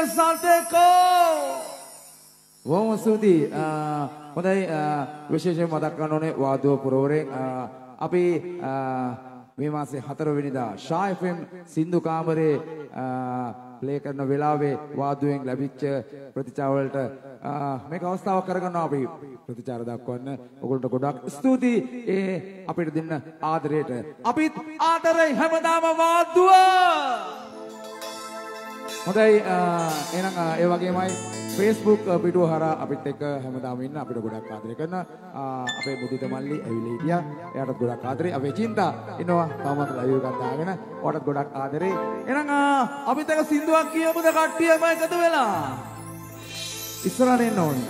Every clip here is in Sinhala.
කුමන සතෙකෝ බොහොම ස්තුතියි හොඳයි. Ah, විශේෂයෙන් මතක් කරන්න ඕනේ වාදුව පුරවරෙන් ah, අපි ah, මේ මාසේ 4 වෙනිදා ෂා FM සින්දු කාමරේ ප්ලේ කරන වෙලාවේ වාදුවෙන් ලැබිච්ච ප්‍රතිචාර වලට මේක අවස්ථාවක් කරගන්නවා අපි. ප්‍රතිචාර දක්වන්න. ඔයගොල්ලන්ට ගොඩක් ස්තුතියි. ඒ අපිට දෙන්න ආදරයට. අපිත් ආදරේ හැමදාම වාදුවා! හොඳයි අ, එහෙනම් අ, ඒ වගේමයි Facebook පිටුව හරහා අපිත් එක්ක හැමදාම ඉන්න අපිට ගොඩක් ආදරය කරන අ, අපේ බුදුත මල්ලි ඇවිල්ලා හිටියා. එයාටත් ගොඩක් ආදරේ. අපේ චින්තා ඉන්නවා තාමත් ලයිව් එකක් දාගෙන. ඔයාටත් ගොඩක් ආදරේ. එහෙනම් අ, අපිත් එක්ක සින්දුවක් කියමුද කට්ටියම එකතු වෙලා? ඉස්සරහට එන්න ඕනේ.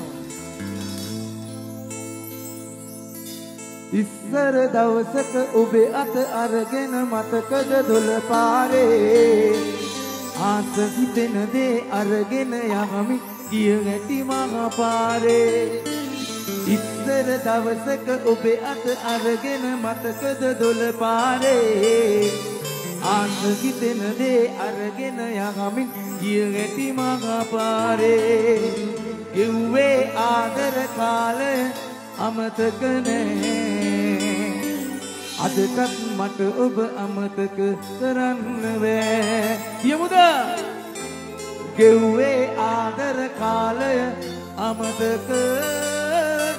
ඉස්සර දවසක ඔබේ අත අරගෙන මතකද දොළ පාරේ ආස හිතෙන දේ අරගෙන යමි ගිය ගැටි මහ පාරේ ඉස්සර දවසක ඔබේ අත අරගෙන මතකද දොළ පාරේ ආස හිතෙන දේ අරගෙන යමි ගිය ගැටි මහ පාරේ ගෙව්වේ ආදර කාලය අමතක නැහැ. අදටත් මට ඔබ අමතක කරන්න බෑ. කියමුද ගෙව්වේ ආදර කාලය අමතක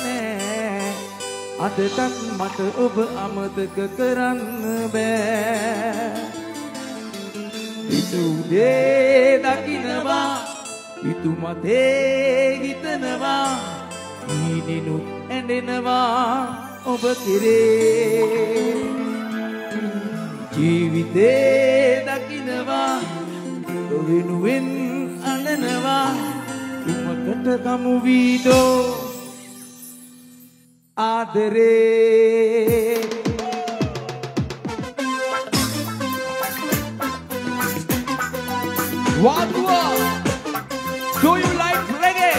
නෑ. අදටත් මට ඔබ අමතක කරන්න බෑ. ඉතුදේ දකිනවා ඉතුමතේ හිතනවා ඊනිනුත් ඇඬෙනවා ඔබ කෙරේ ජීවිතේ දකිනවා වෙනුවෙන් අනනවා උමකට ගමු වීඩෝ ආදරේ Wadua, do you like reggae?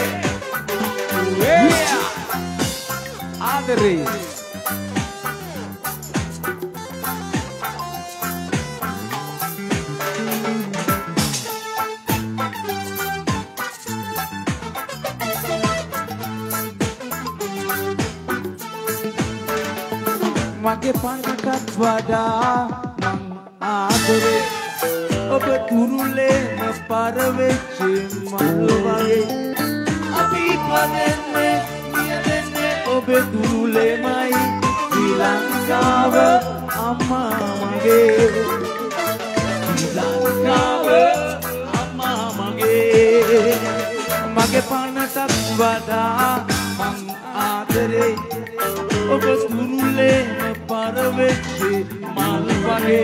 Yeah. Adri. මගේ පණටත් වඩා මං ආදරේ. ඔබ තුරුලේම පරවෙච්ච මල් වගේ අපි පදන්නේ නියදන්නේ ඔබ තුරුලේමයි ශ්‍රී ලංකාව අම්මා මගේ ශ්‍රී ලංකාව අම්මා මගේ මගේ පණටත් වඩා මං ආදරේ. ඔබ තුරුලේම පරවෙච්ච මල් වගේ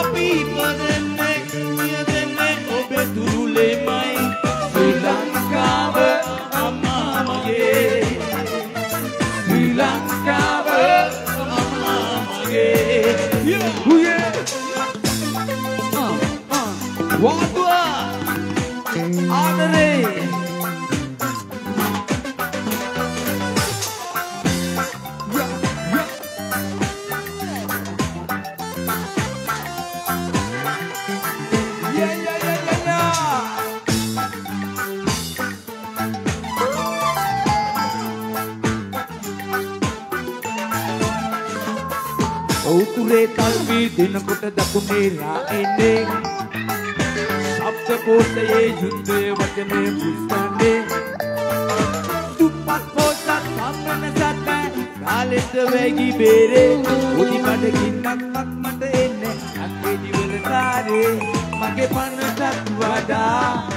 අපි ඉපදන්නේ නියදන්නේ ඔබේ තුරුලේමයි ශ්‍රී ලංකාව අම්මා මගේ ශ්‍රී ලංකාව අම්මා මගේ හුයේ වාදුව ආදරේ ඔවුතුරේ තල්වී දෙනකොට දකුණේ රා එන්නේ සප්ත කෝටයේ යුද්ධය වචනය පුස්තන්නේ. තුප්පත් පෝසත් සම්මන සත්ත කාලෙට වැගි බේරේ. උඩි බඩගින්නක් මට එන්නේ අක්කේ දිවරකාරේ මගේ පනටත් වඩා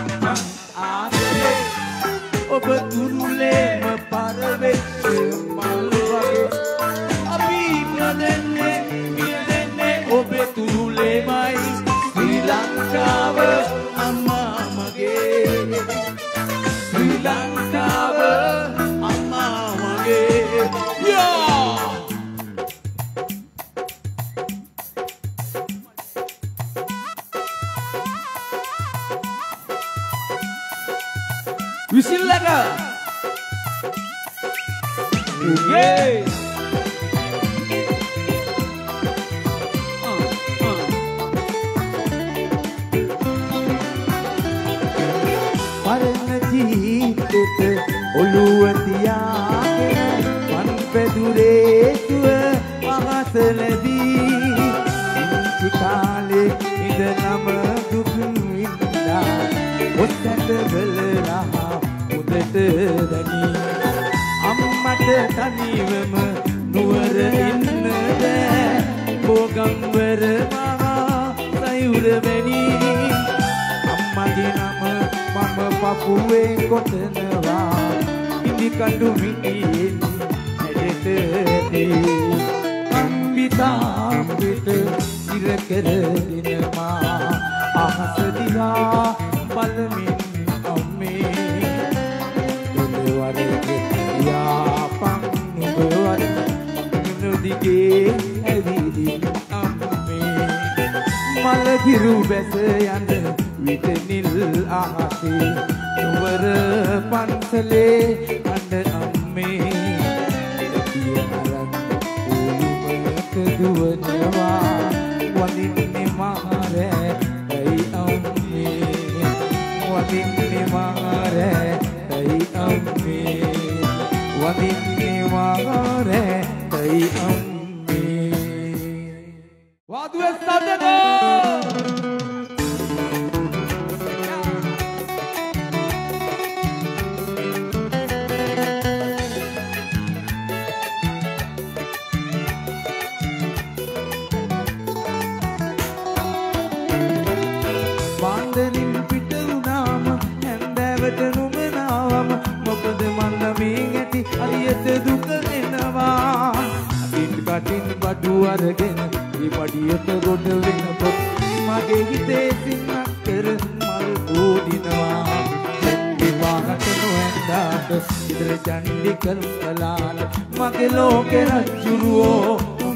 इधर चंडी कर लाल मगलों के रजुओ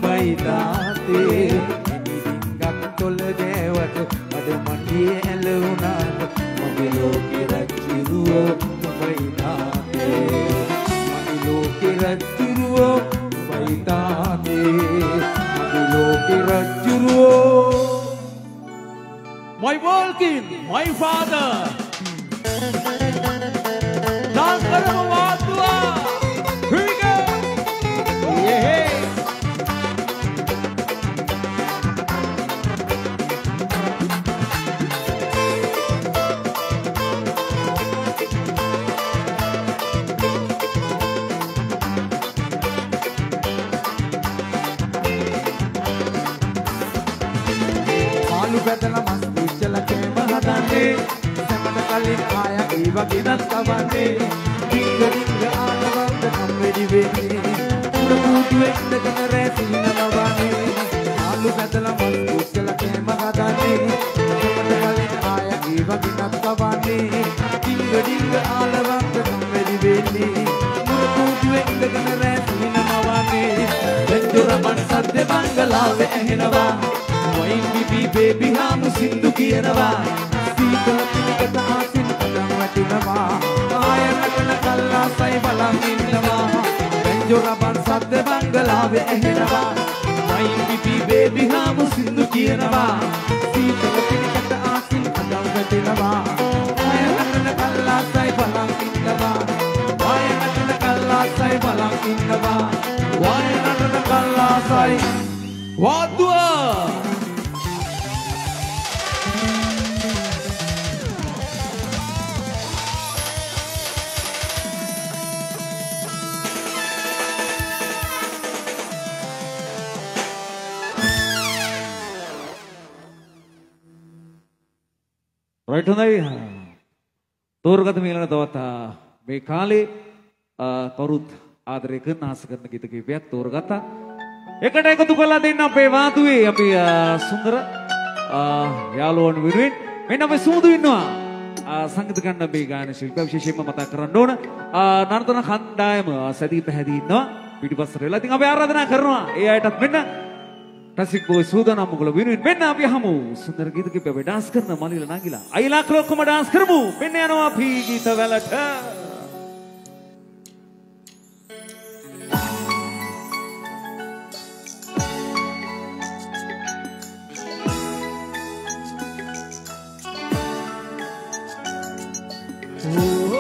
बैदाते निरिंगा कुल देवत मद मंडी एलुनात मगलों के रजुओ बैदाते मगलों के रजुओ बैदाते मगलों के रजुओ My Walking, my father. ආය ඒ වගේ නත් කවන්නේ ඩිංග ඩිංග ආනවන්ද කම්මැලි වෙන්නේ. උඩ පුටුවේ ඉඳගෙන රෑ සිහින ලබන්නේ. මාළු පැදලා මස් පිච්චල කෑම හදන්නේ. සැමට කලින් ආය ඒ වගේ නත් කවන්නේ. ඩිංග ඩිංග ආනවන්ද කම්මැලි වෙන්නේ. උඩ පුටුවේ ඉඳගෙන රෑ සිහින ලබන්නේ. වෙන්දොර මන් සද්ද බංගලාවේ ඇහෙනවා. වයින් බිබි බේබි හාමු සින්දු කියනවා. සීතල පිළිකට ආසින් පදම් වැටිනවා ආය නටන කල්ලාසයි බලන් ඉන්නවා. බෙන්ජොර බන් සද්ද බංගලාවේ ඇහෙනවා. වයින් බිබි බේබි හාමු සින්දු කියනවා. සීතල පිළිකට ආසින් පදම් වැටිනවා. ආය නටන කල්ලාසයි බලන් ඉන්නවා. ආය නටන කල්ලාසයි බලන් ඉන්නවා. ආය නටන කල්ලාසයි. වාද්දුවා රයිට් හොඳයි. තෝරගත මීලන තවත් ආ, මේ කාලේ ආ, කවුරුත් ආදරය කරන ආස කරන ගීත කීපයක් තෝරගත්තා. එකට එකතු කළා දෙන්න අපේ වාතුවේ අපි ආ, සුන්දර ආ, යාළුවන් වෙනුවෙන් මෙන්න අපේ සූදු ඉන්නවා. ආ, සංගීත ගන්න මේ ගායන ශිල්පියා විශේෂයෙන්ම මතක් කරන්න ඕන. ආ, නර්තන කණ්ඩායම ආ, සැදී පැහැදී ඉන්නවා. පිටිපස්සට වෙලා. ඉතින් අපි ආරාධනා කරනවා ඒ අයටත් මෙන්න රසික් බෝයි සූදානම් මොකල වෙනුවෙන් මෙන්න අපි අහමු සුන්දර ගීත කිප අපි ඩාන්ස් කරන මලිල නගිලා. අයිලා ඔක්කොම ඩාන්ස් කරමු. මෙන්න යනවා අපි ගීත වලට. ඉරනම් ගමනේ පෙරුමන්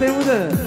දෙමුද?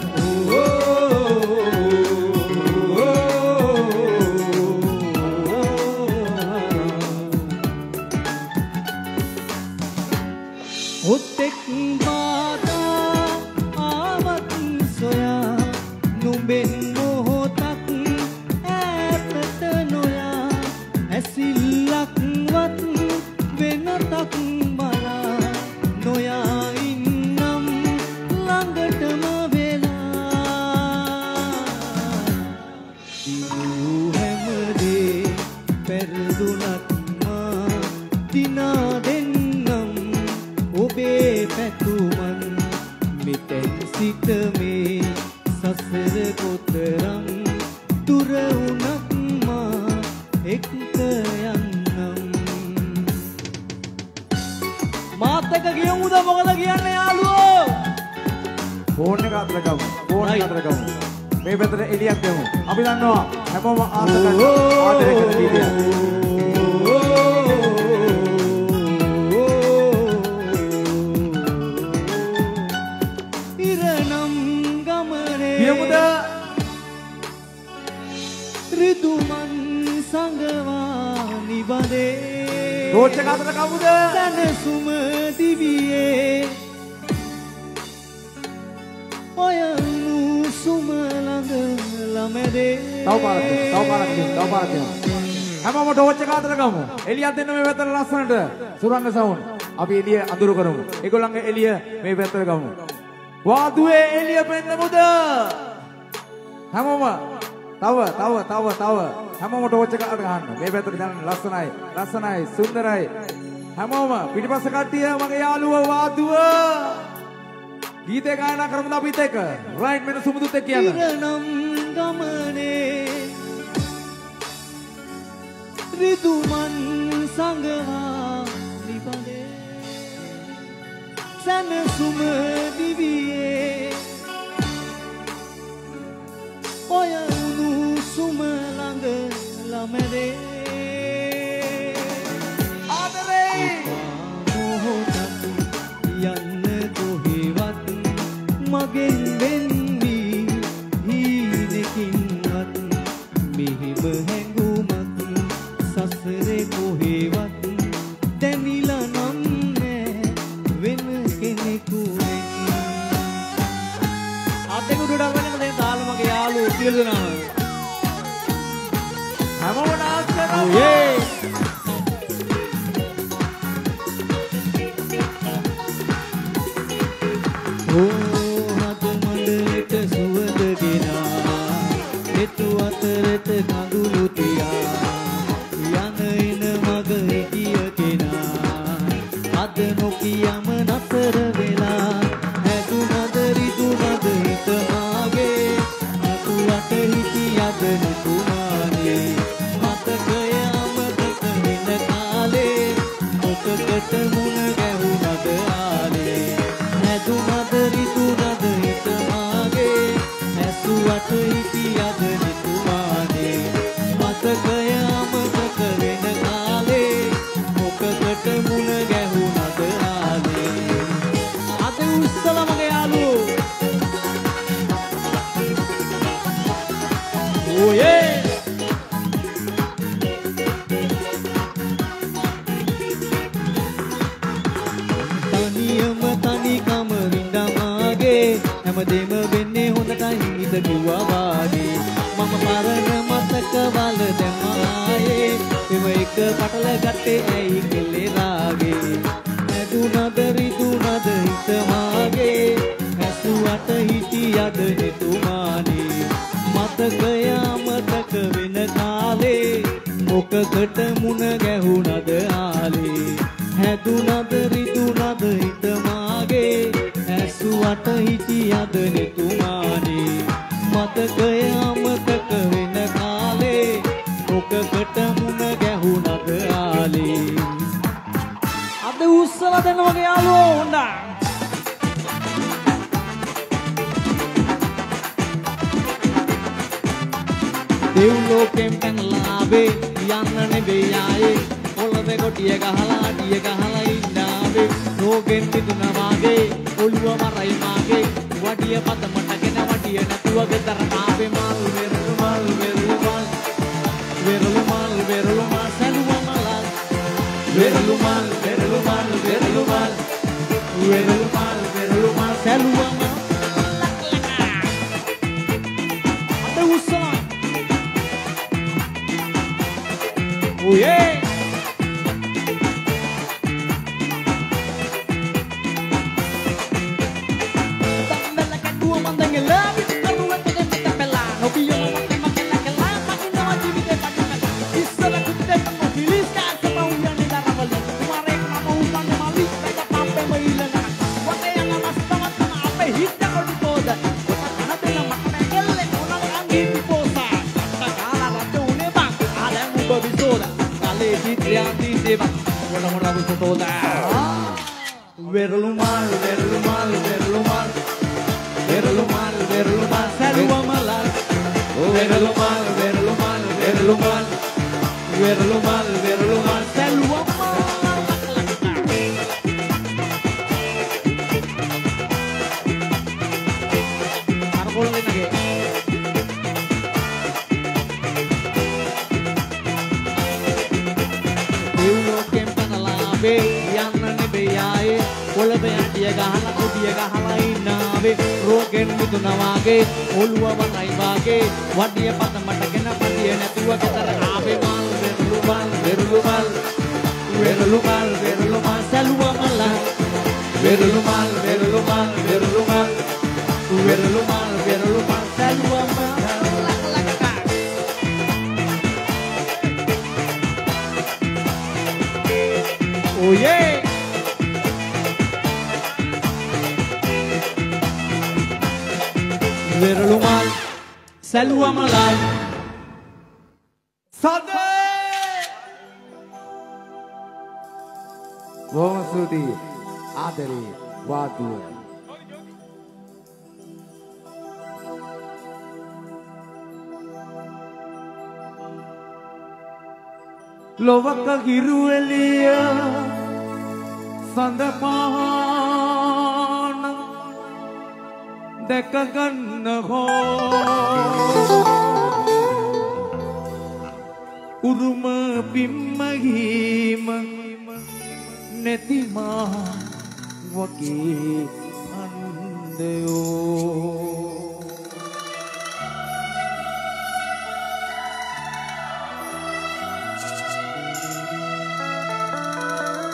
ලස්සනට. සුරංග සවුන්. අපි එළිය අඳුර කරමු. ඒගොල්ලන්ගේ එළිය මේ පැත්තට ගමු. වාදුවේ එළිය පෙන්නමුද? හැමෝම තව තව තව තව හැමෝම ටෝච් එක අතර ගන්න. මේ පැත්තට යන්න ලස්සනයි. ලස්සනයි. සුන්දරයි. හැමෝම පිටිපස්ස කට්ටිය මගේ යාළුවෝ වාදුව. ගීතේ ගායනා කරමුද අපිත් එක්ක? රයිට් මෙන්න සුමුදුත් එක්ක කියන්න. ඉරනම් ගමනේ රිදුමන් සංගවා නිබදේ සැනසුම දිවියේ. ඔය උණුසුම ළඟ ළමදේ ආදරේ! මොහොතක් යන්න කොහෙවත් මගෙන් වෙන්නේ හීනකින්වත් මෙහෙම හැඟුමක් සසරේ අද නොකියම නතර වෙලා හැදුනද රිදුනද හිත මාගේ? අතුලට හිටියද නුතුමානේ මතකය අමතක වෙන කාලේ මොකකට මුණ ගැහුනද ආලේ? හැදුනද රිදුනද හිත මාගේ? ඇසුවට හිටියද නිතුමානේ මතකය ඕයේ තනියම තනිකම රින්දමාගේ හැමදේම වෙන්නේ හොඳටයි හිත කිව්වා වාගේ. මම පරණ මතක වල දැමායේ එම එක පටල ගත්තේ ඇයි කෙල්ලේ රාගේ? නැදුනද රිදුනද හිත මාගේ? ඇසුවට හිටියද නෙතුමානේ මතකය මතක වෙන කාලේ මොකකට මුණ ගැහුණද ආලේ? හැදුනද රිදුනද හිත මාගේ? ඇසුවට හිටියද නෙතුමානේ? මතකය මතක වෙන කාලේ මොකකට මුණ ගැහුණද ආලේ? අද උස්සලා දෙන්න මගේ යාළුවෝ හොඳා ලෝකෙන් පැනලාවේ යන්න නෙවෙයි ආයේ. පොළවේ කොටිය ගහලා අඩිය ගහලා ඉන්නාවේ. රෝගෙන් මිදුණා වාගේ ඔළුව මරයි මාගේ. වඩිය පදමටගෙන වඩිය නැතුව ගෙදර ආවේ මල් වෙරළු මල් වෙරළු මල්. වෙරළු මල් වෙරළු මල් සැලුව මලක්. වෙරළු මල් වෙරළු මල් වෙරළු මල්. වෙරළු මල් වෙරළු මල් සැලුව මල්. Yeah!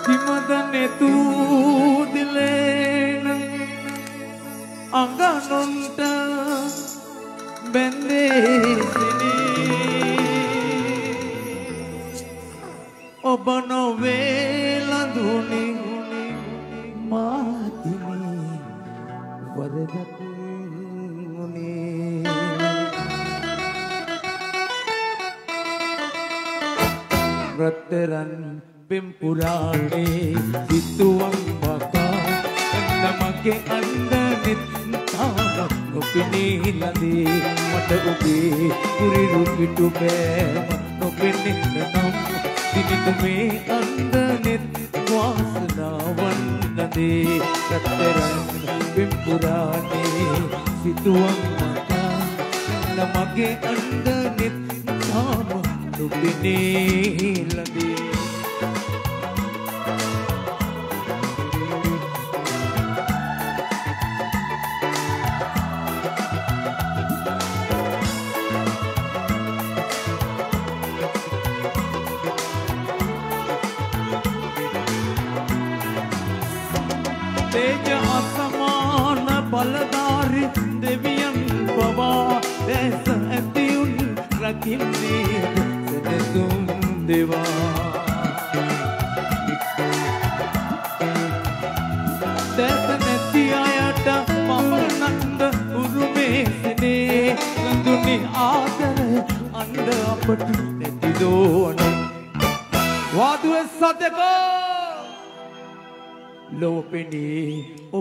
හිමදනෙතුදිලේන අඟනුන්ට බැන්දේසිනී ඔබ නොවේලඳුනි මාතිනී වරදකි රත්තරන් බෙම් පුරාණේ සිතුවම් බකා. එන්න මගේ අන්දනෙත් තාරක් නොපෙනී හිලඳේ මට ඔබේ කුරිරු පිටු බෑම නොපෙනෙන්න නම් දිනිත මේ අන්දනෙත් වාසනාවන් නදේ රත්තරන් බෙම් පුරාණේ සිතුවම් බකා. එන්න මගේ අන්දනෙත් තාම නොපෙනී හිලඳේ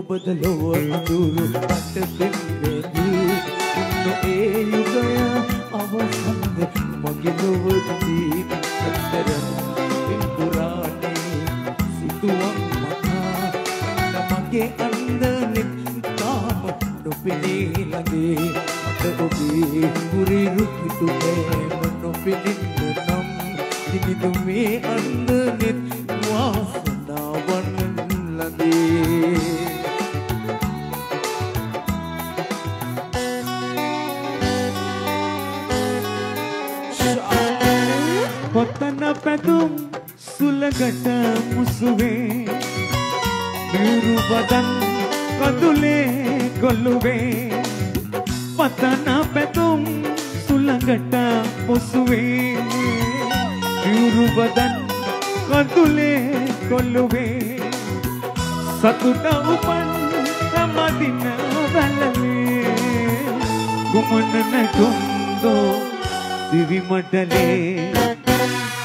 ඔබද ලොව අඳුරු පට පෙන්වෙදී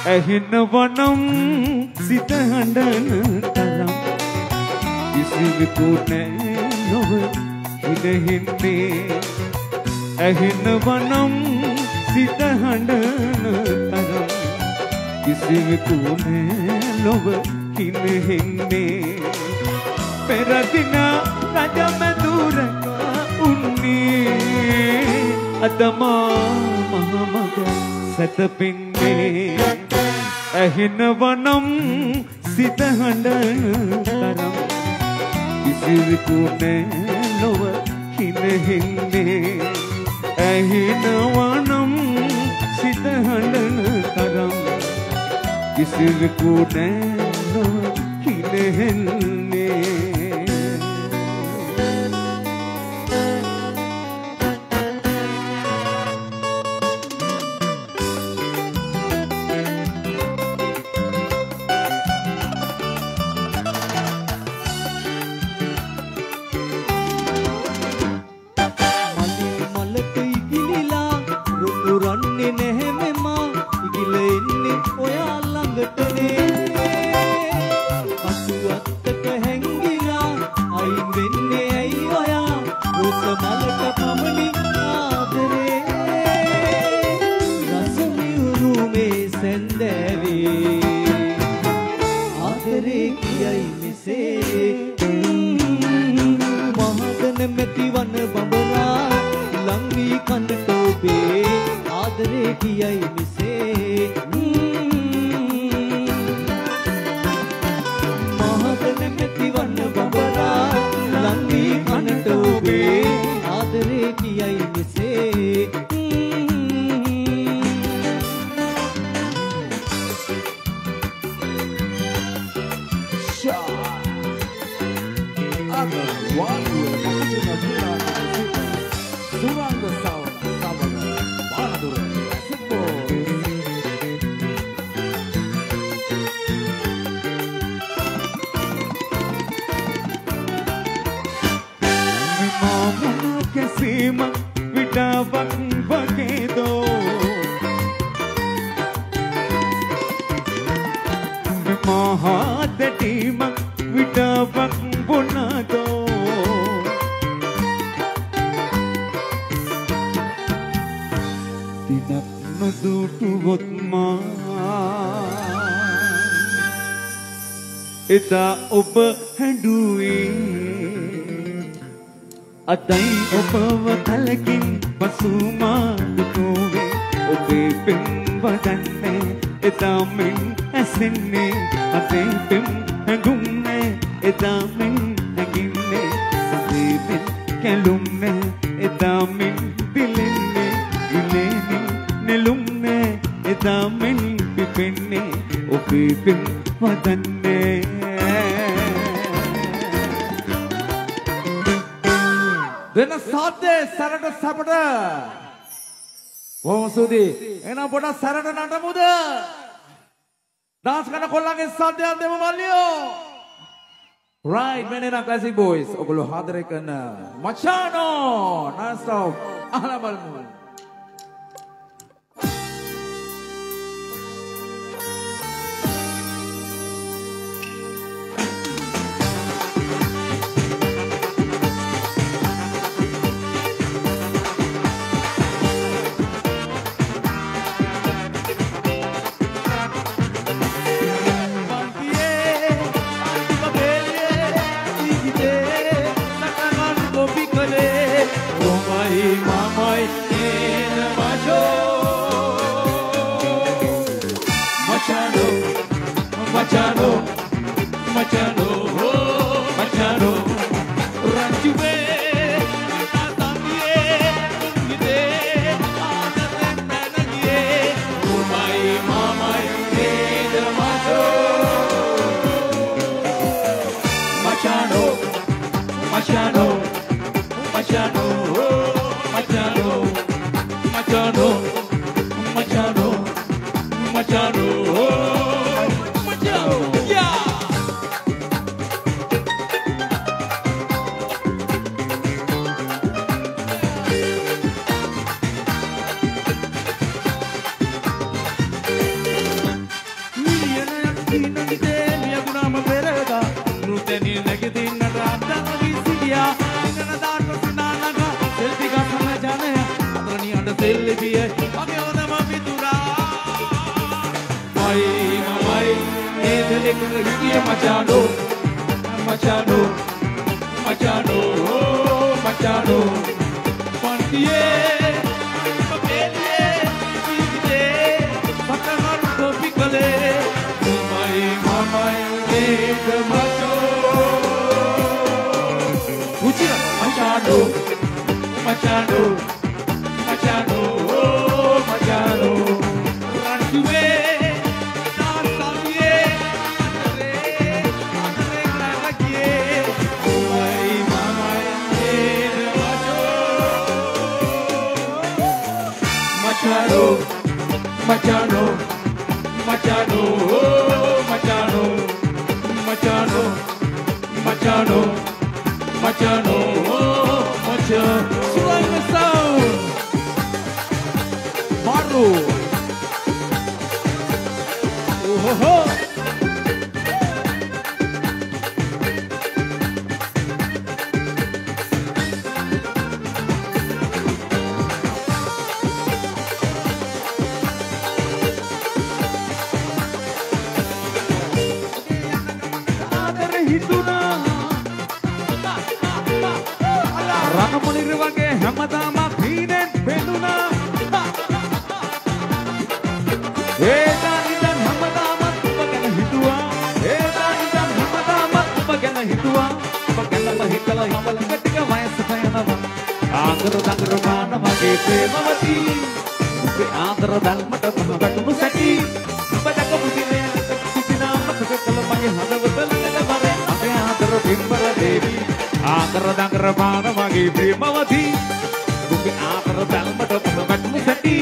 ඇහෙනවනම් සිත හඬන තරම්. කිසිවෙකු නෑ නොව ඉදහෙන්නේ ඇහෙනවනම් සිත හඬන තරම්. කිසිවෙකු නෑ ලොව කිනහෙන්නේ පෙරදින රජමැදුරක උන්නේ. අදමා මහමග සැතපෙන්නේ. ඇහෙනවනම් සිත හඬන තරම්. කිසිවෙකු නෑ ලොව හිනහෙන්නේ ඇහෙනවනම් සිත හඬන තරම්. කිසිවෙකු නෑ ලොව හිනහෙන්නේ එදා ඔබ හැඩුවේ අදයි ඔබව කලකින් පසුමාදුකෝවේ ඔබේ පෙම් වදන්නේ එදාමෙන් ඇසෙන්නේ. අදේ පෙම් හැඟුම්නේ එදාමෙන් හැඟින්නේ. සදේවෙන් කැලුම්නේ එදාමෙන් පිලෙන්නේ. ඉලෙනින් නෙළුම්නේ එදාමෙන් පිපෙන්නේ. ඔබේ පෙම් වදන්නේ. දෙන සද්දේ සැරට සැපට. බොහොම ස්තුතියි. එහෙනම් පොඩක් සැරට නටමුද? ඩාන්ස් කරන කොල්ලන්ගේ සද්දයක් දෙමු මල්ලියෝ. right මෙන්න classic boys. ඔගොල්ලෝ හාදරේ කරන මචානෝ non stop අහලා බලමු. Machano, Machano, oh, Machano, Machano, Machano, Machano, oh, Machano. Suave sound. Barro. Oh, ho, ho. මගේ ප්‍රේමවතී නුඹේ ආතර දැල්මට පොත වැටුණු සැටි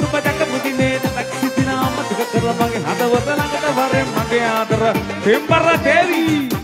නුඹ දැක මුදිනේ නැක්සි දිනාම දුක කර මගේ හදවත ළඟට වරෙන් මගේ ආදර. තෙම්බර තේවි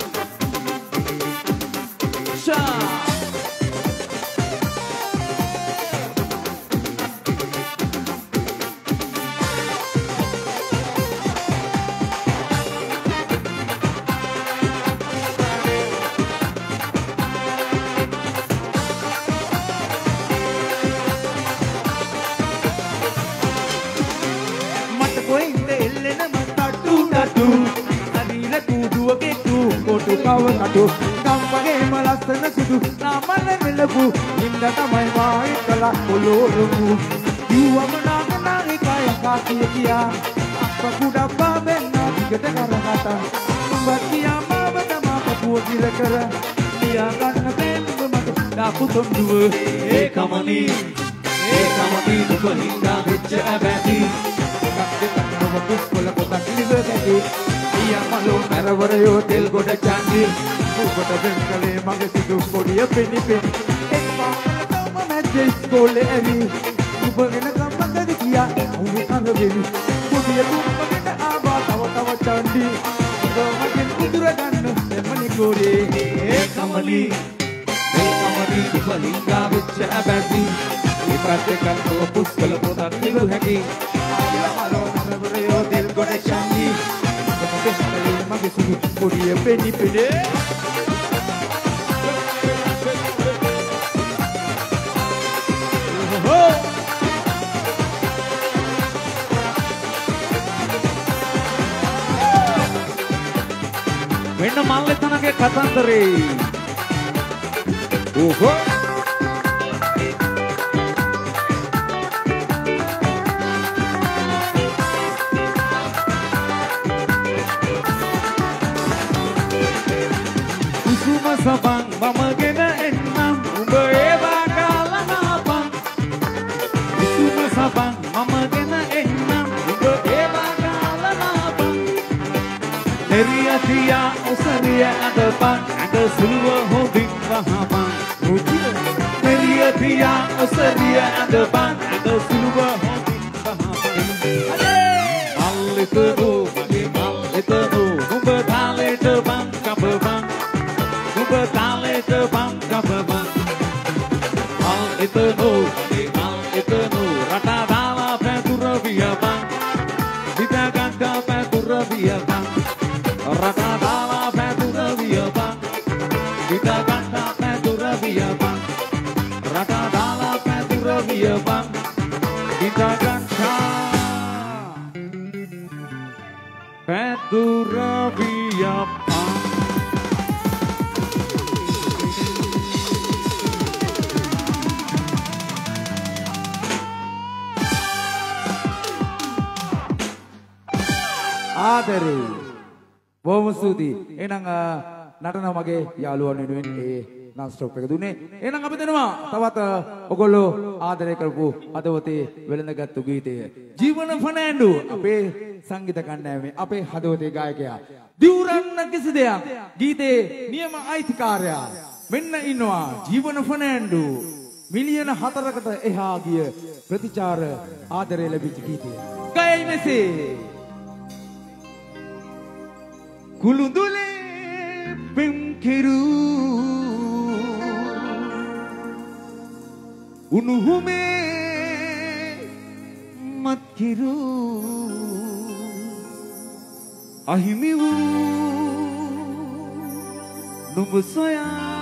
නින්ද තමයි මායි කළා ඔලෝලුකු. කිව්වම නාගනා එකයි කාසිය කියා අප්ප කුඩප්පා වෙන්න දිගට කරහත උඹත් කියා මාව තමා පපුව දිර කර. නියා ගන්න බැම්බ මට ඩාපු තොම්ඩුව ඒ කමනී ඒ කමනී දුක නින්දා වෙච්ච ඇබැති. එකක් දෙකක් නොව කුස්කොල පොතක් නිව ගැටි. අයියා මලෝ මැරවරයෝ තෙල් ගොඩ චන්දි උඹට වෙන් කලේ මගේ සිදු පොඩිය පිණි පිණි just go let me. Kupagin na kapag nagiya, umi ang gabi. Kumiya kupagin na aba, tawa tawa chandi. Kumagin kuduragan, emani kore. Hey kamali, hey kamali, kupalinga vichya abadi. Ipate kan ko puskal pota tilu hagi. Ila malo namre o dil ko ne chandi. Kumagin sa mga sugo, kuriya peni peni. මෙන්න මල්ලෙතනගේ කතන්දරේ. ඕහෝ නටන මගේ යාළුවන් වෙනුවෙන් ඒ නන් ස්ටොප් එක දුන්නේ. එහෙනම් අපි දෙනවා තවත් අ, ඔගොල්ලෝ ආදරය කරපු හදවතේ වෙළඳගත්තු ගීතය. ජීවන ෆර්නෑන්ඩු අපේ සංගීත කණ්ඩායමේ අපේ හදවතේ ගායකයා. දිවුරන්න කිසි දෙයක්. ගීතේ නියම අයිතිකාරයා. මෙන්න ඉන්නවා ජීවන ෆර්නෑන්ඩු. මිලියන හතරකට එහා ගිය ප්‍රතිචාර ආදරය ලැබිච්ච ගීතය. ගයයි මෙසේ. කුළුඳුලේ පෙම් කෙරූ උණුහුමේ මත් කෙරූ අහිමි වූ නුඹ සොයා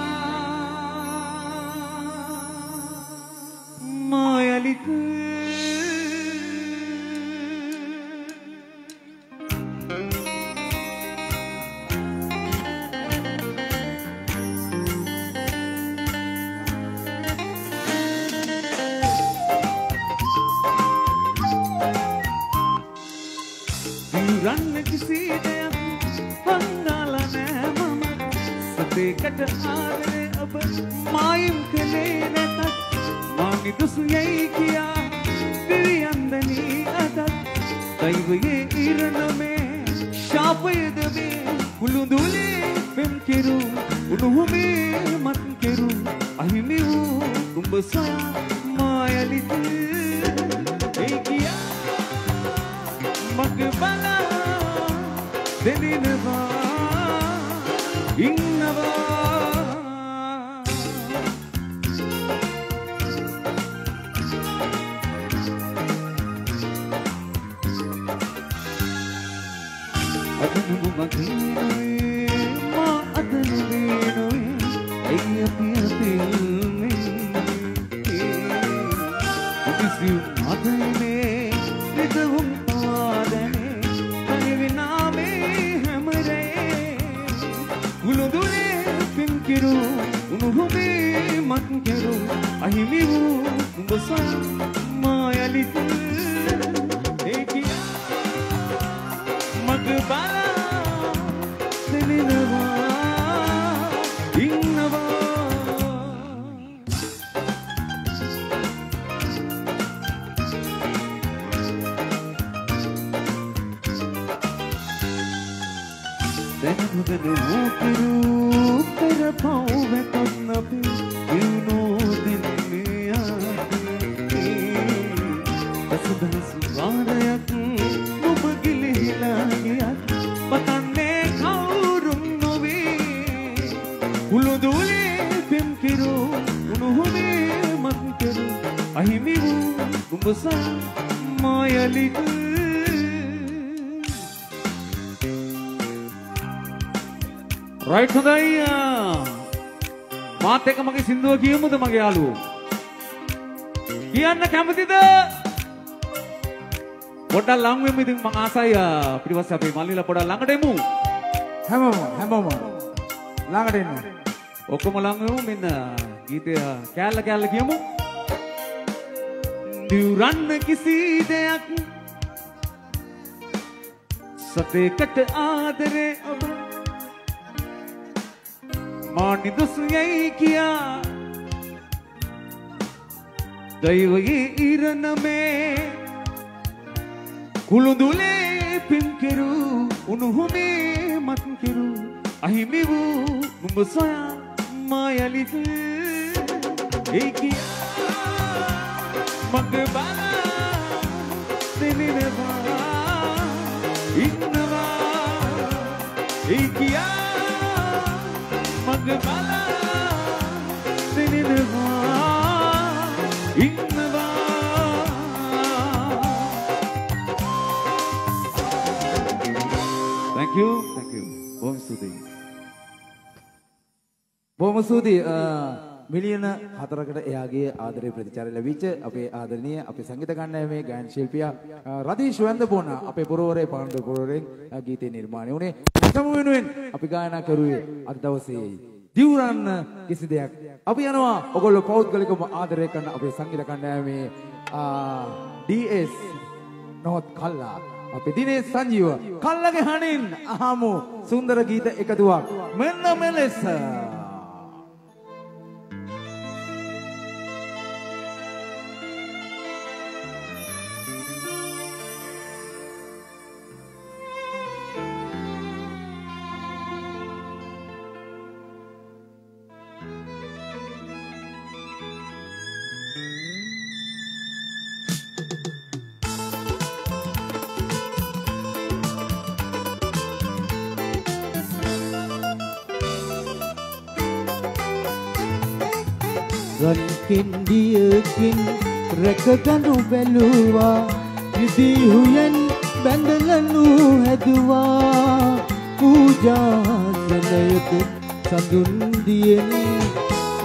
මායලිත සතේකට ආදරේ ඔබ මායිම් කළේ නැතත්. මාගේ දුසු යයි කියා දිවියන්දනී අදත්. දෛවයේ ඉරණමේ ශාපයද මේ කුළුඳුලේ පෙම් කෙරු උණුහුමේ මත් කෙරු අහිමි වූ උඹ සොයා මායලිත අහිමි වූ උඹ සොයා මගේ යාළුවෝ. කියන්න කැමතිද? පොඩ්ඩක් ලං වෙමු ඉතින් මම ආසයි පිටිපස්සේ අපේ මල්ලිලා පොඩ්ඩක් ළඟට එමු. හැමෝම හැමෝම. ළඟට එන්න. ඔක්කොම ලං වෙමු මෙන්න ගීතය කෑල්ල කෑල්ල කියමු. දිවුරන්න කිසි දෙයක් සතේකට ආදරේ. ඔබ මා නිදසු යයි කියා දෛවයේ ඉරණමේ කුළුඳුලේ පින් කෙරු උණුහුමේ මත් කෙරු අහිමි වූ නුඹ සොයා මායලිත ඒ කියා මගේ බලා දෙනෙනවා ඉන්නවා ඒ කියා මගේ බලා ඉන්නවා Thank you. Thank you. බොහොම ස්තුතියි. බොහොම ස්තුතියි මිලියන හතරකට එයාගේ ආදරය ප්‍රතිචාර ලැබිච්ච අපේ ආදරණීය අපේ සංගීත කණ්ඩායමේ ගායන ශිල්පියා අ, රදීෂ් වන්දපෝන අපේ පුරවරේ පාණ්ඩු පුරවරෙන් අ, ගීතේ නිර්මාණය වුණේ සම වෙනුවෙන් අපි ගායනා කරුවේ අද දවසේ දිවුරන්න කිසි දෙයක්. අපි යනවා. ඔගොල්ලෝ පෞද්ගලිකව ආදරය කරන අපේ සංගීත කණ්ඩායමේ අ, DS නොත් කල්ලා. අපි දිනේ සංජීව. කල්ලගේ හනින් අහමු. සුන්දර ගීත එකතුවක්. මෙන්න මෙලෙස. කෙන්ඩියකින් රැකගනු බැලුවා. යුදිහුයෙන් බැඳලනු හැදුවා. පූජාසනයක සඳුන්දියෙන්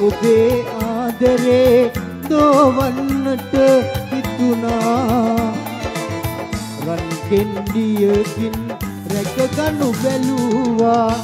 ඔබේ ආදරේ දෝවන්නට හිතුනා රන් කෙන්ඩියකින් රැකගනු බැලුවා.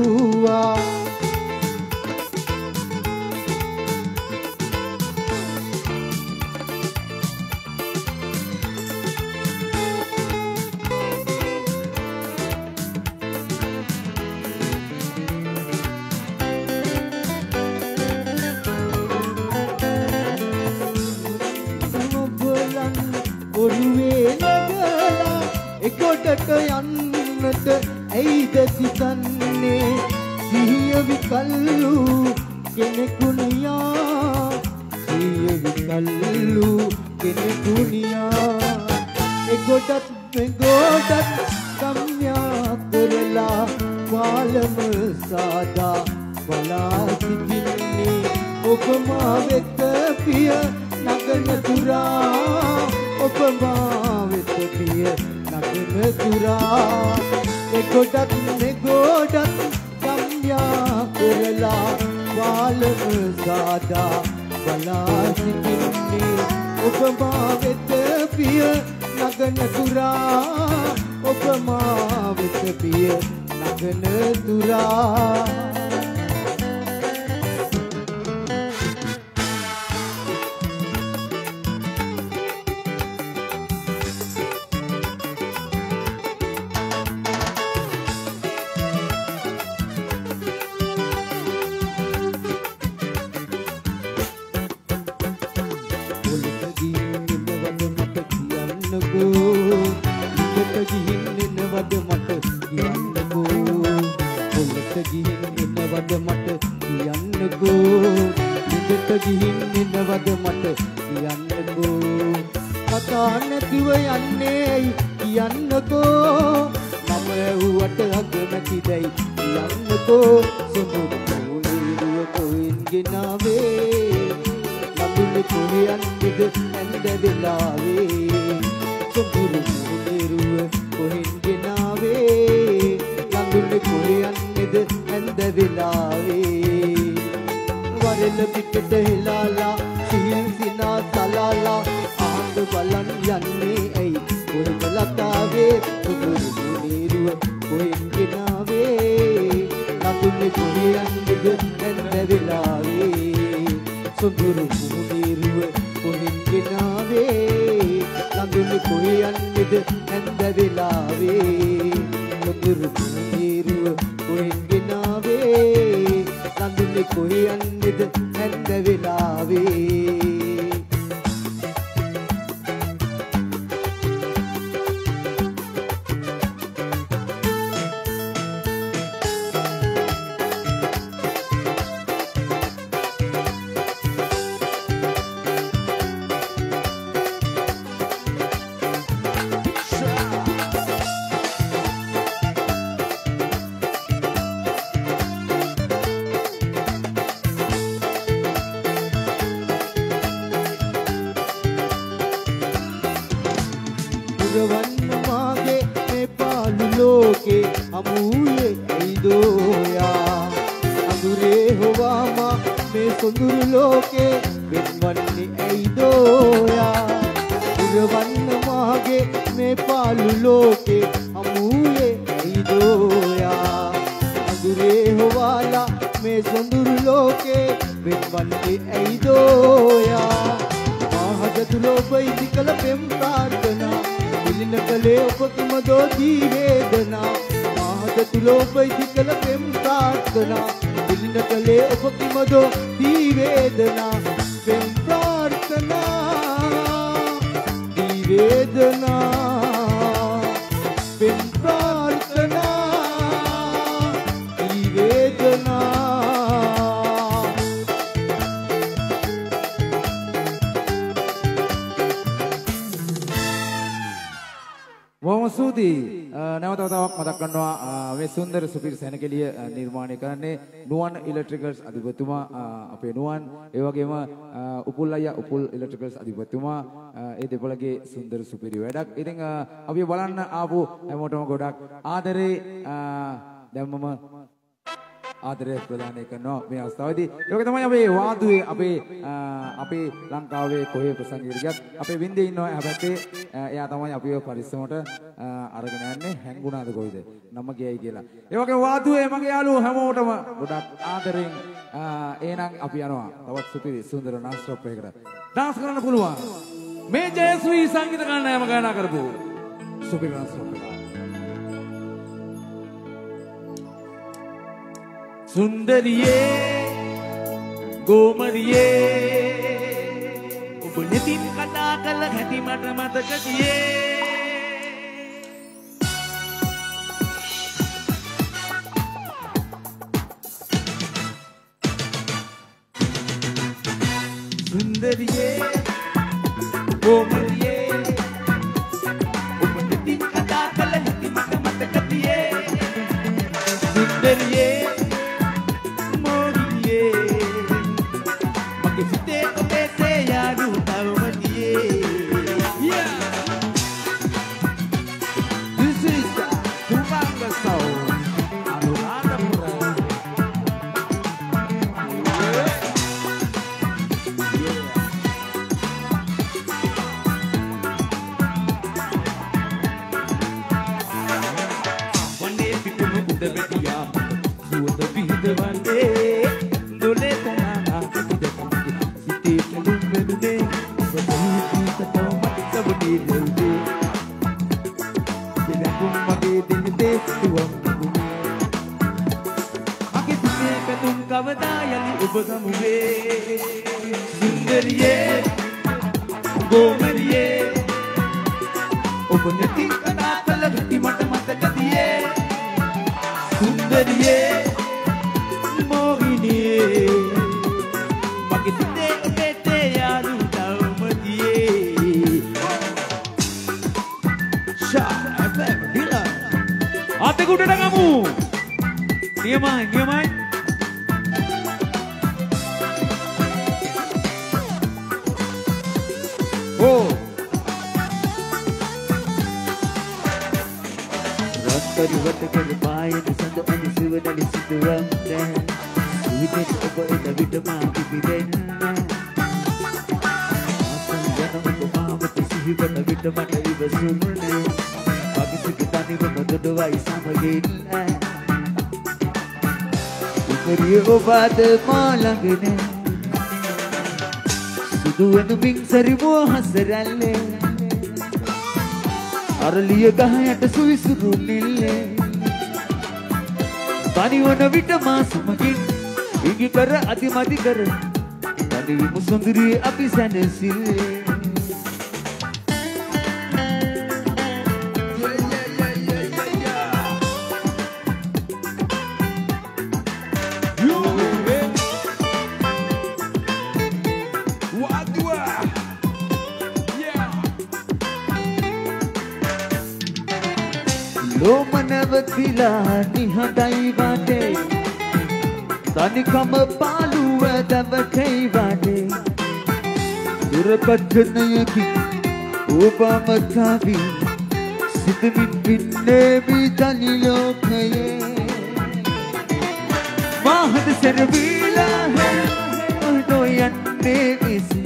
බැලුවා ඉලෙක්ට්‍රිකල්ස් අධිපතිතුමා අපේ නුවන් ඒ වගේම උපුල් අයියා උපුල් ඉලෙක්ට්‍රිකල්ස් අධිපතිතුමා ඒ දෙපළගේ සුන්දර සුපිරි වැඩක්. ඉතින් අපි බලන්න ආපු හැමෝටම ගොඩක් ආදරේ දැන් මම ආදරය ප්‍රදානය කරනවා මේ අවස්ථාවේදී. ඒක තමයි අපේ වාදුවේ අපේ අපේ ලංකාවේ කොහේ ප්‍රසංගයට ගියත් අපේ වින්දේ ඉන්නවා හැබැයි එයා තමයි අපිව පරිස්සමට අරගෙන යන්නේ හැංගුණාද කොයිද? නම ගියයි කියලා. ඒ වගේම වාදුවේ මගේ යාළුවෝ හැමෝටම ගොඩක් ආදරෙන් එහෙනම් අපි යනවා තවත් සුපිරි සුන්දර නාස්ටොප් එකකට. ඩාන්ස් කරන්න පුළුවන්. මේ ජයශ්‍රී සංගීත කණ්ඩායම ගායනා කරපු සුපිරි නාස්ටොප් එක. සුන්දරියේ ගෝමරියේ ඔබ නෙතින් කතා කළ හැටි මට මතක තියේ. සුන්දරියේ ගෝමරියේ ඔබාද මා ළඟ නෑ සුදුවන පිංසරිමුව හසරැල්ලේ අරලිය ගහයට සුවිසුරු නිල්ලේ. තනිවන විට මා සමගින් ඉගි කර අතිමති කර. තනිවිමු සුන්දරී අපි සැනසිල්ලේ. ಕನ್ನಯಕಿ ಓಬಾಮತ್ತಾವಿ ಸಿದ್ಮಿನ್ ಪಿನ್ನೆ ಬಿ ತನಿ ಲೋಕಯೇ ವಾಹದ ಸರ್ವೀಲಾ ಹೇ ಮಹದೋಯನ್ನೆ ವಿಸಿ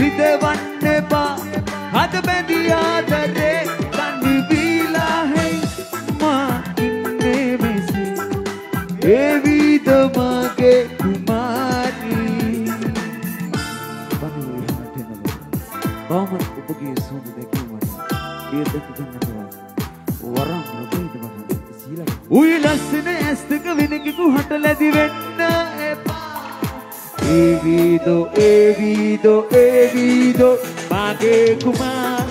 ರಿದವನ್ನೆ ಬಾ ಹದ ಬೆದಿಯಾದರೆ උයි ලස්සන ඇස් දෙක වෙනකෙකු හට ලැබි වෙන්න. එපා. ඒවිදෝ ඒවිදෝ ඒවිදෝ. මගේ කුමාරී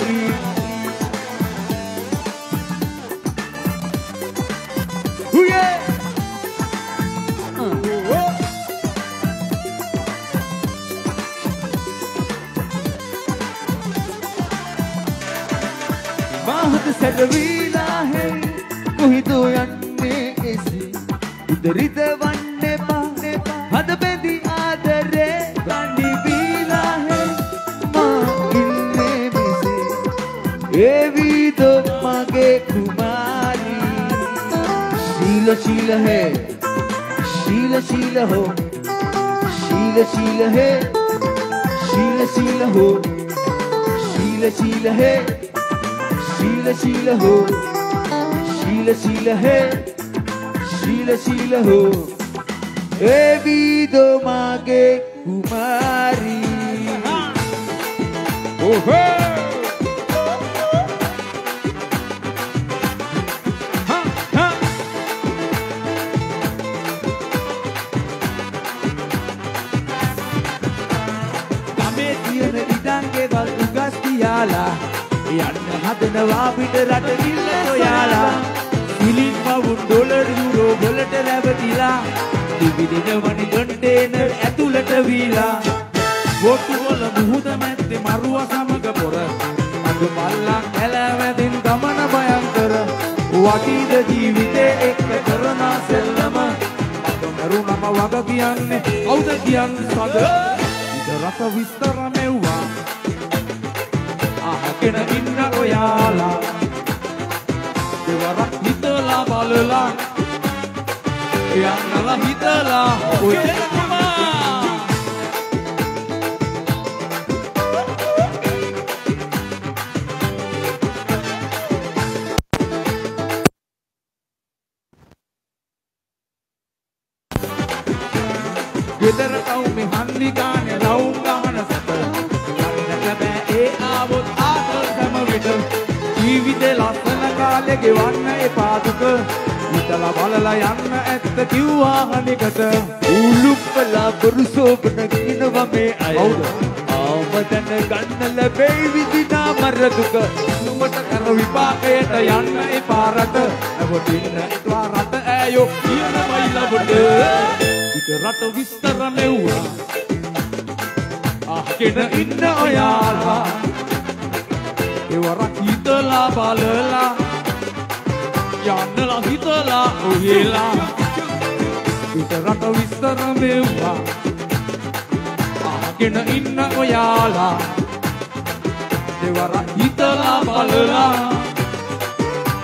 ඉදරිද වන්න එපා හද බැඳි ආදරේ ගණ්ඩි බීලා හෙයි මා ඉන්නේ මෙසේ ඒවිදෝ මගේ කුමාරී ශීල ශීල හේ ශීල ශීල හෝ ශීල ශීල හේ ශීල ශීල හෝ ශීල ශීල හේ ශීල ශීල හෝ ශීල ශීල හේ ශීල ශීල හෝ. ඒවිදෝ මාගේ කුමාරී. ඔහෝ! ගමේ තියෙන ඉඩන්ගේ වල් උගස් තියාලා යන්න හදනවා පිට රට දිවිදිනවනි කන්ටේනර් ඇතුළට වීලා. බොට්ටු වල මුහුද මැද්දේ මරුව සමග පොර. අද බල්ලන් ඇලවැදින් ගමන භයංකර වටීද ජීවිතේ එක්ක කරන සෙල්ලම. අද මරුණම වග කියන්නේ කවුද කියන්නේ සද ඉත රස විස්තර මෙව්වා. අහගෙන ඉන්න ඔයාලා. දෙවරක් හිතලා බලලා යන්නලා හිතලා ඔය දෙකමා යන්නලා හිතලා ඔහෙලා පිට රට විස්තර මෙව්වා අහගෙන ඉන්න ඔයාලා දෙවරක් හිතලා බලලා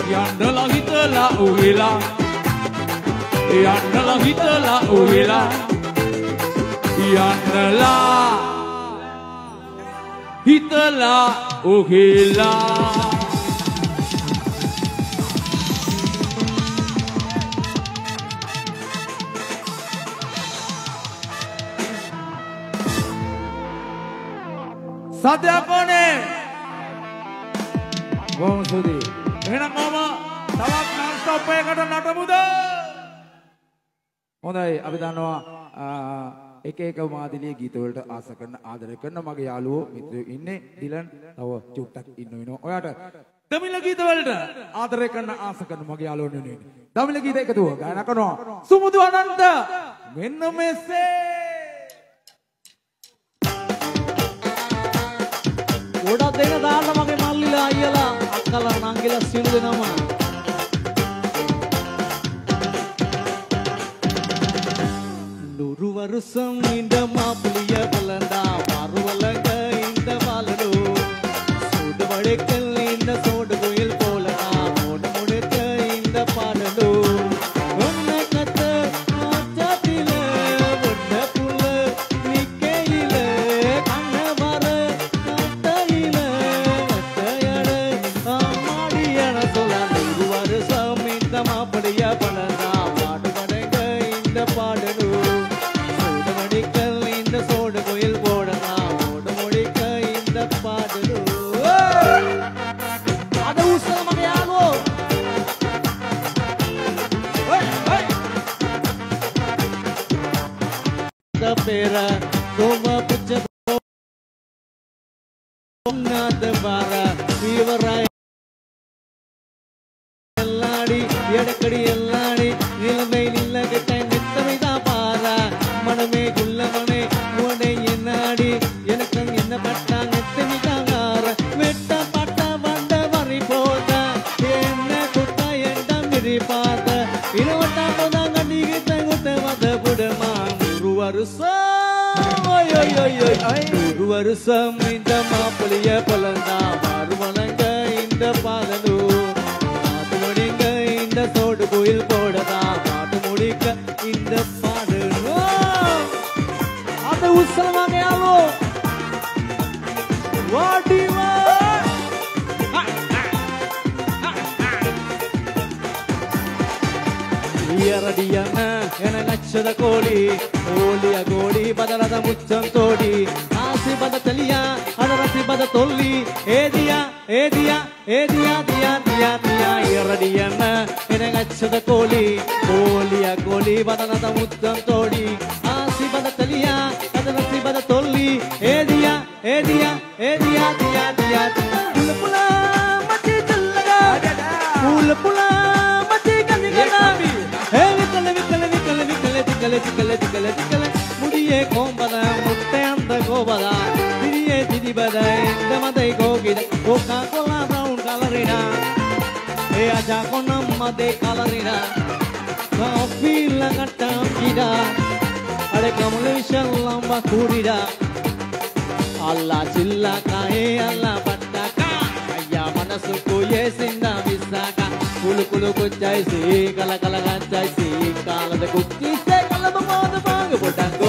යන්නලා හිතලා උවිලා යන්නලා හිතලා උවිලා යන්නලා හිතලා උහිලා සත්‍යයක් ඕනේ. බොහොම ස්තුතියි. එහෙනම් මම තවත් non stop එකකට නටමුද හොඳයි. අපි දන්නවා ආ, එක එක මාදිලිය ගීත වලට ආස කරන ආදරය කරන මගේ යාළුවෝ මිත්‍රයෝ ඉන්නේ ඩිලන්. තව චුට්ටක් ඉන්න වෙනවා ඔයාට. දමිළ ගීත වලට ආදරය කරන ආස කරන මගේ යාළුවෝ ඉන්නේ දමිළ ගීත එකතුව ගායනා කරනවා. සුමුදු අනන්ත මෙන්න මෙසේ. ගොඩක් දෙන දාන්න මගේ මල්ලිලා අයියලා අක්කලා නංගිලා සියලු දෙනාම නුරුවරුසම් ඉඳ මාපුලිය බලඳා මරුවලඟ ඉඳ බලනු සූඩ වඩෙකල් ඉඳ සෝඩ உயரடிய என நச்சத கோடி ஓலிய கோடி பதலத முச்சம் தோடி ஆசி பத தலியா அதரசி பத தொல்லி ஏதியா ஏதியா ஏதியா தியா தியா தியா இரடிய என நச்சத கோழி ஓலிய கோழி பதலத முச்சம் தோடி ஆசி பத தலியா அதரசி பத தொல்லி தியா தியா திக்கல திக்கல திக்கல முடியே கோம்பத முட்டை அந்த கோபதா? திரியே திதிபத இந்த மதை கோகித? கோகா கோலா பிரவுன் கலரினா ஏ அஜா கொன்னம் மதை கலரினா காஃபில கட்டாங்கிடா அடே கமலேஷல்லாம் பக்குடிடா அல்லா சில்லா காயே அல்லா பட்டாக்கா? ஐயா மனசுக்கு ஏசிந்தா விசாக்கா? குழு குழு குச்சாய்சி கல கல கச்சாய்சி காலத குச்சி சே por tanto.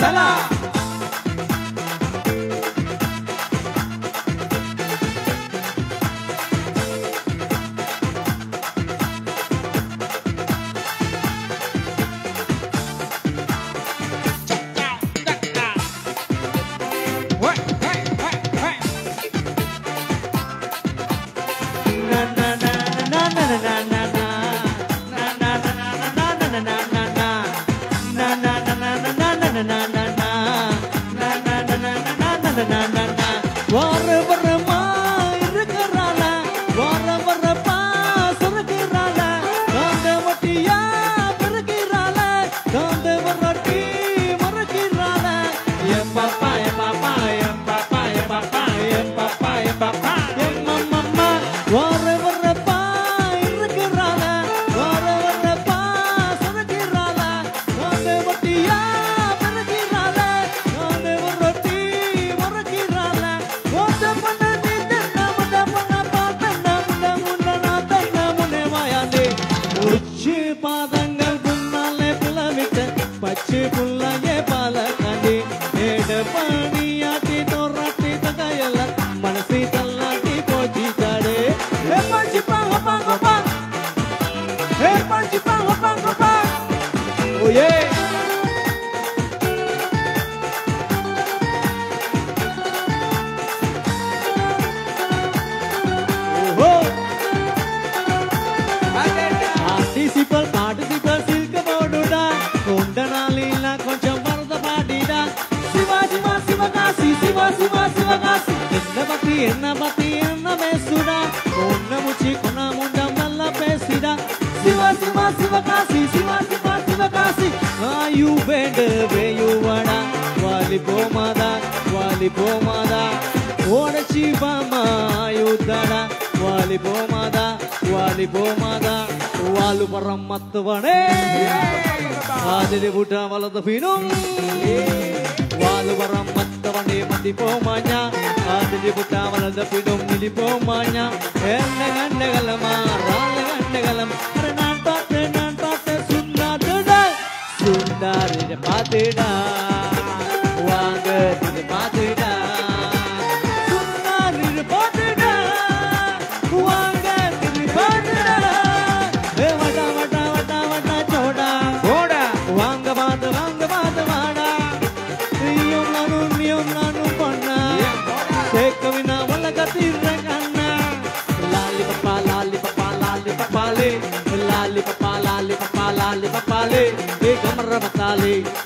来啦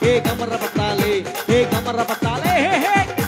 हे कमर बताले हे कमर बताले हे हे।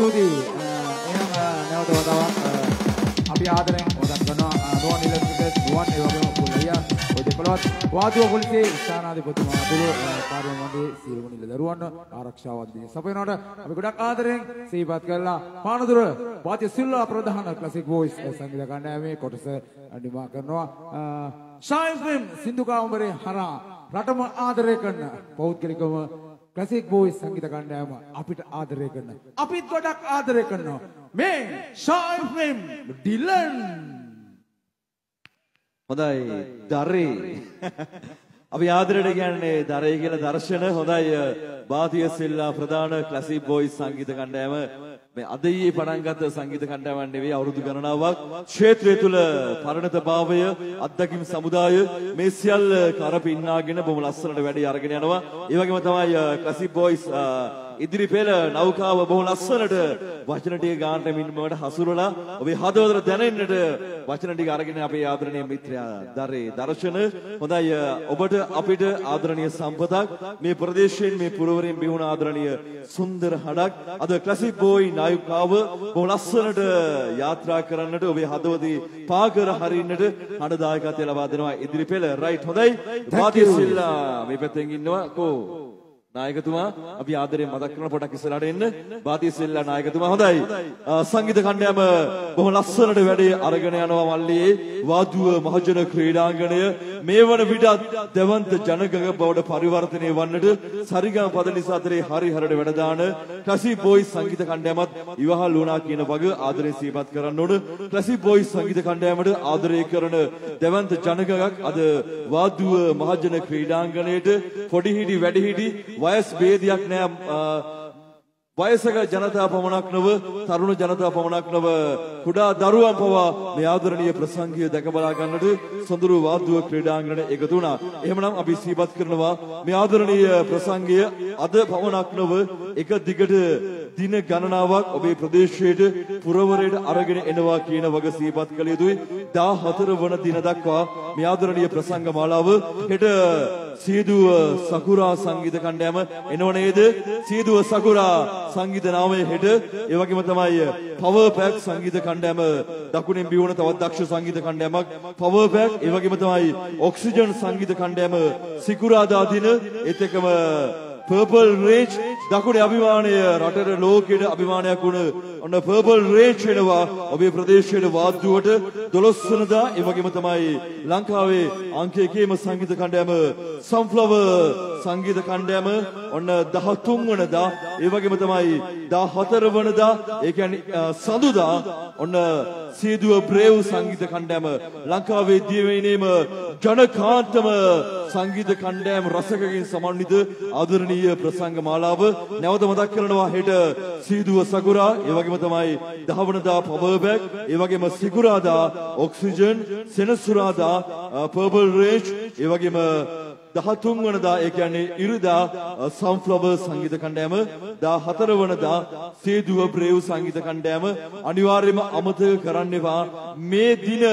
ස්තුතියි. එහෙනම් නැවත වතාවක් අපි ආදරෙන් වදන් කරනවා නුවන් ඉලෙක්ට්‍රිකල් නුවන් ඒ වගේම කුලියා ඔය දෙපළවත් වාදුව පොලිසියේ ස්ථානාධිපතිතුමා අතුරු කාර්ය මණ්ඩලයේ සියලුම නිලදරුවන් ආරක්ෂාවත් දී සපයනවට අපි ගොඩක් ආදරෙන් සිහිපත් කරලා පානදුර වාද්‍ය සිල්වා ප්‍රධාන ක්ලාසික් වොයිස් සංගීත කණ්ඩායමේ කොටස නිමා කරනවා ශායම් සින්දු කාමරේ හරහා රටම ආදරය කරන පෞද්ගලිකව ක්ලසික් බෝයිස් සංගීත කණ්ඩායම අපිට ආදරය කරනවා. අපිත් ගොඩක් ආදරය කරනවා. මේ ෂායිම් ඩිලන් හොඳයි. දරේ. අපි ආදරයට කියන්නේ දරේ කියලා දර්ශන. හොඳයි. බාතිය සිල්ලා ප්‍රධාන ක්ලසික් බෝයිස් සංගීත කණ්ඩායම මේ අද ඊයේ පටන් ගත්ත සංගීත කණ්ඩායමක් නෙවෙයි අවුරුදු ගණනාවක්. ක්ෂේත්‍රය තුල පරිණතභාවය අත්දැකීම් සමුදාය මේ සියල්ල කරපින්නාගෙන බොහොම ලස්සනට වැඩි අරගෙන යනවා. ඒ වගේම තමයි uh, ක්ලාසික් බොයිස් ඉදිරි පෙළ නෞකාව බොහොම ලස්සනට වචන ටික ගානට මින්මකට හසුරලා ඔබේ හදවතට දැනෙන්නට වචන ටික අරගෙන අපේ ආදරණීය මිත්‍රයා දරේ දර්ශන. හොඳයි ඔබට අපිට ආදරණීය සම්පතක්. මේ ප්‍රදේශයෙන් මේ පුරවරයෙන් බිහුණ ආදරණීය සුන්දර හඩක් අද ක්ලාසික් බෝයි නායකාව බොහොම ලස්සනට යාත්‍රා කරන්නට ඔබේ හදවතේ පාකර හරින්නට හඬදායකත්වය ලබා දෙනවා ඉදිරි පෙළ. රයිට් හොඳයි. වාදිය සිල්ලා මේ පැත්තෙන් ඉන්නවා. කෝ නායකතුමා අපි ආදරයෙන් මතක් කරන පොඩක් ඉස්සරහට එන්න. බාතිස් වෙල්ලා නායකතුමා හොඳයි. සංගීත කණ්ඩායම බොහොම ලස්සනට වැඩේ අරගෙන යනවා මල්ලියේ. වාදුව මහජන ක්‍රීඩාංගණය. මේ වන විට දෙවන්ත ජනගග බවට පරිවර්තනය වන්නට සරිගම පද නිසා අතරේ හරි හරට වැඩ දාන ක්ලාසික් බොයිස් සංගීත කණ්ඩායමත් ඉවහල් වුණා කියන වග ආදරේ සිහිපත් කරන්න ඕන. ක්ලාසික් බොයිස් සංගීත කණ්ඩායමට ආදරය කරන දෙවන්ත ජනගගක් අද වාදුව මහජන ක්‍රීඩාංගණයට පොඩිහිඩි වැඩිහිඩි වයස් ભેදයක් නෑ වයසක ජනතාව පමණක් නොව තරුණ ජනතාව පමණක් නොව කුඩා දරුවන් පවා මේ ආදරණීය ප්‍රසංගය දැක බලා ගන්නට සොඳුරු වාද්දුව ක්‍රීඩාංගණයට එකතු වුණා. එහෙමනම් අපි සිහිපත් කරනවා මේ ආදරණීය ප්‍රසංගය අද පමණක් නොව එක දිගට දින ගණනාවක් ඔබේ ප්‍රදේශයට පුරවරයට අරගෙන එනවා කියන වග සිහිපත් කළ යුතුයි. 14 වන දින දක්වා මේ ආදරණීය ප්‍රසංග මාලාව හෙට සීදුව සකුරා සංගීත කණ්ඩායම එනව නේද? සීදුව සකුරා සංගීත නාමය හෙට ඒ වගේම තමයි පවර් පැක් සංගීත කණ්ඩායම දකුණෙන් බිවුණ තවත් දක්ෂ සංගීත කණ්ඩායමක් පවර් පැක් ඒ වගේම තමයි ඔක්සිජන් සංගීත කණ්ඩායම සිකුරාදා දින ඒත් එක්කම පර්පල් රේජ් දකුණේ අභිමානය රටට ලෝකෙට අභිමානයක් වුණ ඔන්න පර්පල් රේජ් වෙනවා. ඔබේ ප්‍රදේශයේ වාද්දුවට 12 වෙනිදා ඒ වගේම තමයි ලංකාවේ අංක 1ේම සංගීත කණ්ඩායම sunflower සංගීත කණ්ඩායම ඔන්න 13 වෙනිදා ඒ වගේම තමයි 14 වෙනිදා ඒ කියන්නේ සඳුදා ඔන්න සීදුව බ්‍රේව් සංගීත කණ්ඩායම ලංකාවේ දියවෙනේම ජනකාන්තම සංගීත කණ්ඩායම රසකකින් සමන්විත ආදරණීය ප්‍රසංග මාලාව නැවත මතක් කරනවා හෙට සීදුව සකුරා ඒ වගේම තමයි දහවනදා පවර්බැක් ඒ වගේම සිකුරාදා ඔක්සිජන් සෙනසුරාදා පර්පල් රේජ් ඒ වගේම 13 වනදා ඒ කියන්නේ ඉරිදා සන්ෆ්ලවර් සංගීත කණ්ඩායම 14 වනදා සේදුව බ්‍රේව් සංගීත කණ්ඩායම අනිවාර්යයෙන්ම අමතක කරන්න එපා. මේ දින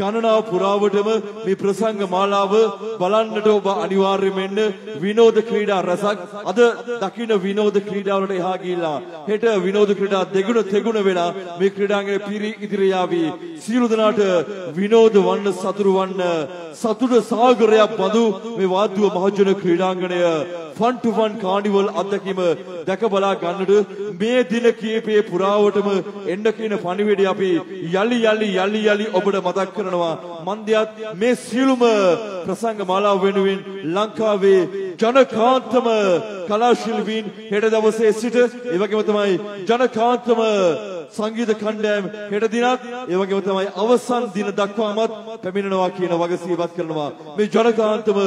ගණනාව පුරාවටම මේ ප්‍රසංග මාලාව බලන්නට ඔබ අනිවාර්යයෙන්ම එන්න විනෝද ක්‍රීඩා රසක්. අද දකින්න විනෝද ක්‍රීඩාවලට එහා ගිහිල්ලා හෙට විනෝද ක්‍රීඩා දෙගුණ තෙගුණ වෙලා මේ ක්‍රීඩාංගණය පිරි ඉදිරිය යාවි. සියලු දෙනාට විනෝද වන්න සතුරු වන්න සතුට සාගරයක් බඳු මේ වාද්දුව මහජන ක්‍රීඩාංගණය ෆන් ටු ෆන් කානිවල් අත්දැකීම දැක බලා ගන්නට මේ දින කීපයේ පුරාවටම එන්න කියන පණිවිඩය අපි යලි යලි යලි යලි ඔබට මතක් කරනවා. මන්දියත් මේ සියලුම ප්‍රසංග මාලාව වෙනුවෙන් ලංකාවේ ජනකාන්තම කලාශිල්පීන් හෙට දවසේ සිට ඒ වගේම තමයි ජනකාන්තම සංගීත කණ්ඩායම හෙට දිනත් ඒ වගේම තමයි අවසන් දින දක්වාමත් පැමිණෙනවා කියන වගසීමත් කරනවා. මේ ජනකාන්තම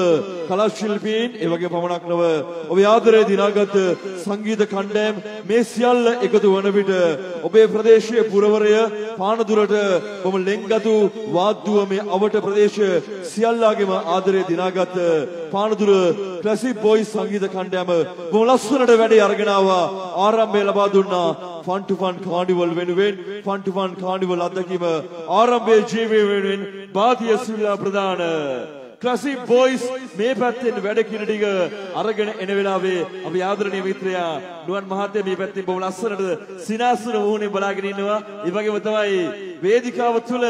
කලා ශිල්පීන් ඒ වගේ පමණක් නොව ඔබේ ආදරේ දිනාගත් සංගීත කණ්ඩායම් මේ සියල්ල එකතු වන විට ඔබේ ප්‍රදේශයේ පුරවරය පානදුරට බොම ලෙන්ගතු වාද්දුව මේ අවට ප්‍රදේශ සියල්ලාගේම ආදරේ දිනාගත් පානදුර ක්ලාසික් බොයිස් සංගීත කණ්ඩායම බොහොම ලස්සනට වැඩේ අරගෙන ආවා. ආරම්භය ලබා දුන්නා ෆන් ටු ෆන් කානිවල් වෙනුවෙන්. ෆන් ටු ෆන් කානිවල් අත්දැකීම ආරම්භයේ ජීවය වෙනුවෙන්. බාතිය සිල්ලා ප්‍රදාන ක්ලාසික් බොයිස් මේ පැත්තෙන් වැඩ කින ටික අරගෙන එන වෙලාවේ අපි ආදරණීය මිත්‍රයා නුවන් මහත්තයා මේ පැත්තෙන් බොහොම ලස්සනට සිනාසුන වුණේ බලාගෙන ඉන්නවා. ඒ වගේම තමයි වේදිකාව තුල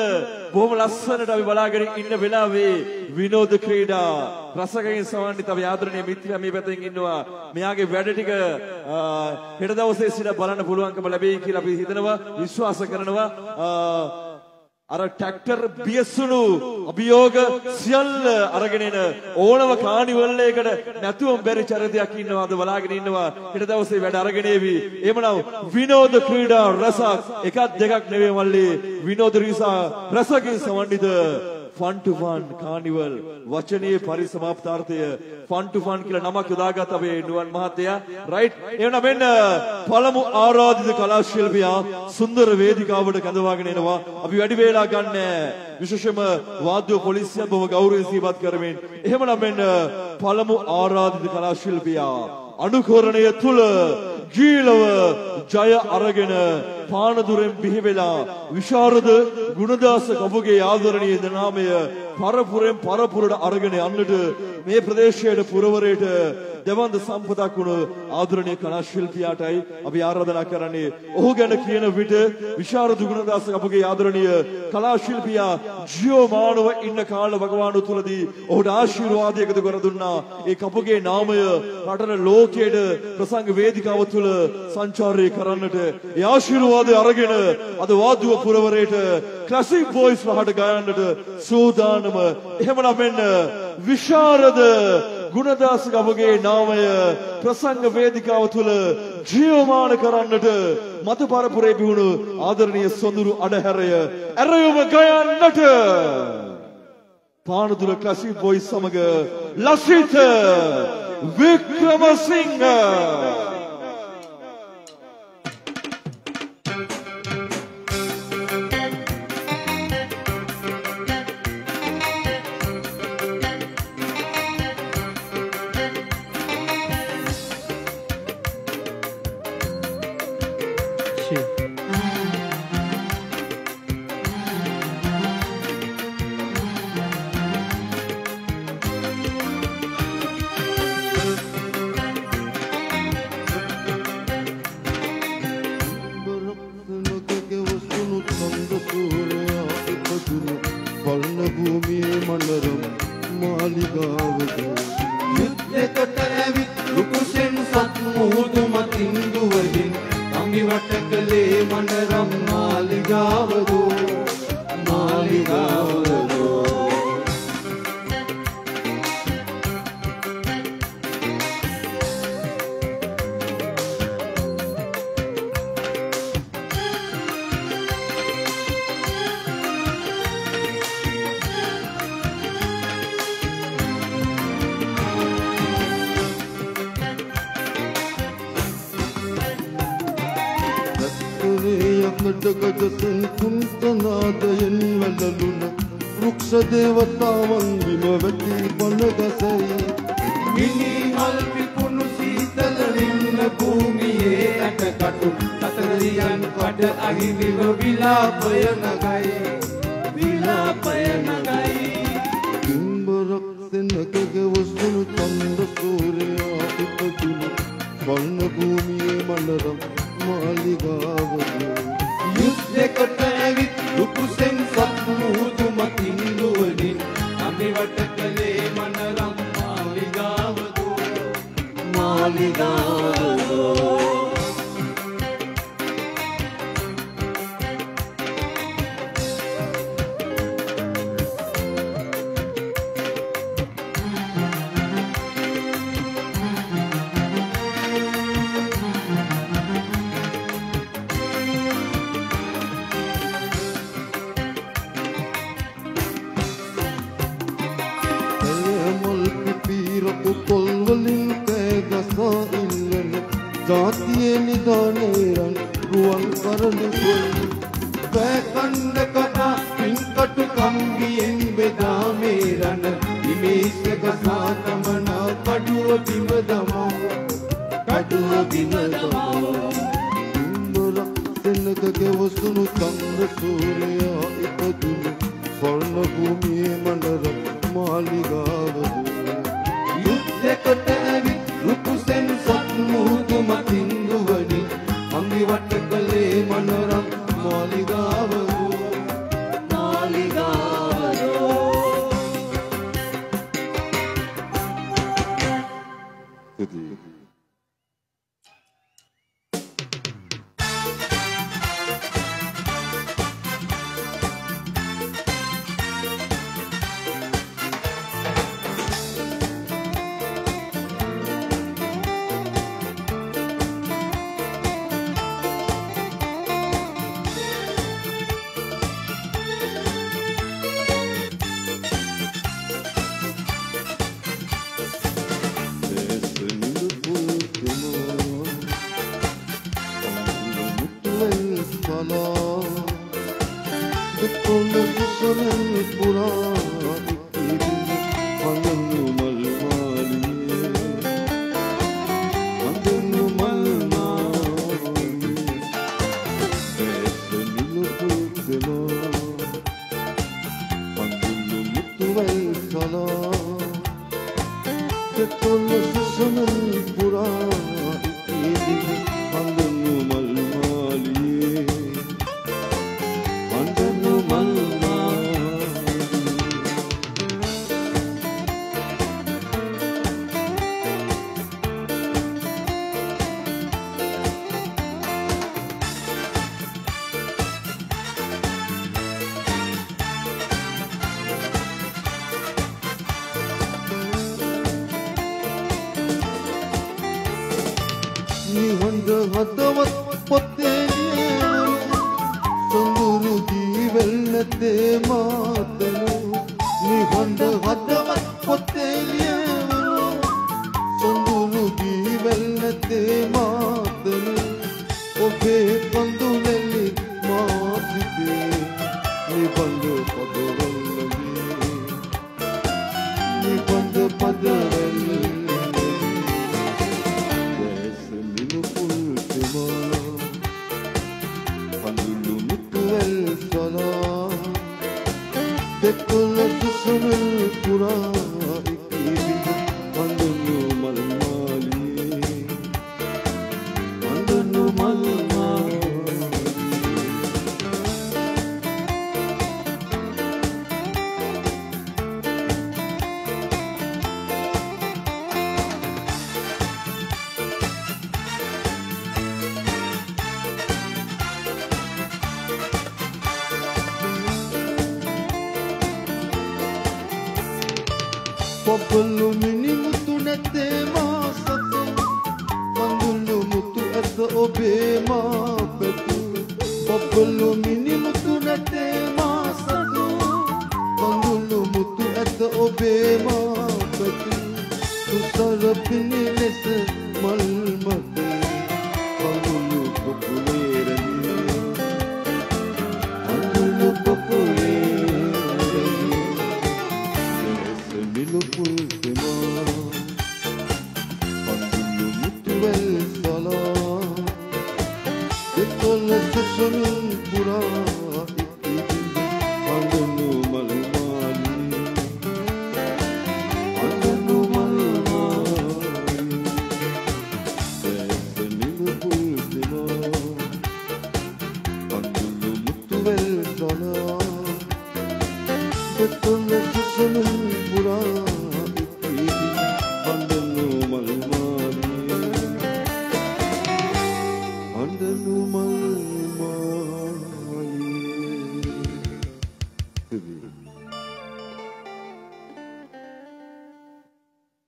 බොහොම ලස්සනට අපි බලාගෙන ඉන්න වෙලාවේ විනෝද ක්‍රීඩා රසකයෙන් සමන්විත අපි ආදරණීය මිත්‍රයා මේ පැත්තෙන් ඉන්නවා. මෙයාගේ වැඩ ටික හෙට දවසේ සිට බලන්න පුළුවන්කම ලැබෙයි කියලා අපි හිතනවා විශ්වාස කරනවා. අර ට්‍රැක්ටර් බියසුණු අභියෝග සියල්ල අරගෙන එන ඕනම කානිවල් එකකට නැතුවම බැරි චරිතයක් ඉන්නවාද? බලාගෙන ඉන්නවා. ඊට දවසේ වැඩ අරගෙන එවි. එහෙමනම් විනෝද ක්‍රීඩා රසක් එකක් දෙකක් නෙවෙයි මල්ලි. විනෝද රීසා රසකින් සමන්විත. ෆන් ටු ෆන් කානිවල් වචනයේ පරිසමාප්තාර්ථය ෆන් ටු ෆන් කියලා නමක් යොදාගත් අපේ නුවන් මහත්තයා. රයිට් එහෙනම් මෙන්න පළමු ආරාධිත කලා ශිල්පියා සුන්දර වේදිකාවට කැඳවාගෙන එනවා. අපි වැඩි වේලා ගන්න විශේෂම වාද්‍ය පොලිසිය බොහොම ගෞරවයෙන් සිහිපත් කරමින් එහෙමනම් මෙන්න පළමු ආරාධිත කලා ශිල්පියා අනුකරණය තුල ජීලව ජය අරගෙන පානදුරෙන් බිහි වෙලා විශාරද ගුණදාස කපුගේ ආදරණීය නාමය පරපුරෙන් පරපුරට අරගෙන යන්නට මේ ප්‍රදේශයේ පුරවරයට දෙවන්ද සම්පතක් වුණු ආදරණීය කලා ශිල්පියාටයි අපි ආරාධනා කරන්නේ. ඔහු ගැන කියන විට විශාරද ගුණදාස කපුගේ ආදරණීය කලා ශිල්පියා ජීවමානව ඉන්න කාල වගවානු තුලදී ඔහුට ආශිර්වාද එකතු කර දුන්නා. ඒ කපුගේ නාමය රටන ලෝකයේ ප්‍රසංග වේදිකාව තුල සංචාරය කරන්නට ඒ ආශිර්වාදය අරගෙන අද වාදුව පුරවරයට ක්ලාසික් බොයිස් රහට ගයන්නට සූදානම. එහෙමනම් මෙන්න විශාරද ගුණදාස කපුගේ නාමය ප්‍රසංග වේදිකාව තුල ජීවමාන කරන්නට මත පරපුරේ බිහුණු ආදරණීය සොඳුරු අඩහැරය ඇරයුම ගයන්නට. පානදුර ක්ලාසික් බොයිස් සමග ලසිත වික්‍රමසිංහ. දත්තරේ යකට ගජසෙන් කුන්තනාදයෙන් වැළලුන වෘක්ෂ දේවතාවන් බිම වැටි බණ ගසයි මිනි මල් පිපුණු සීතල රින්න භූමියේ ඇටකටු අතරියන් කඩ අහිමිව විලාපය නගයි විලාපය නගයි කිම්බරක් සෙනකගේ වස්තුණු තන්ද සූරයා ඉපදුණු පල්න භූමියේ මනරම් මාලිගාවද යුද්ධෙකට ඇවිත් රුකුසෙන් සත් මුහුදු මතින් දුවනින් අමිවට කළේ මනරම් මාලිගාවදෝ මාලිගාවදෝ Tek dolu sızının buraya Yedi kandı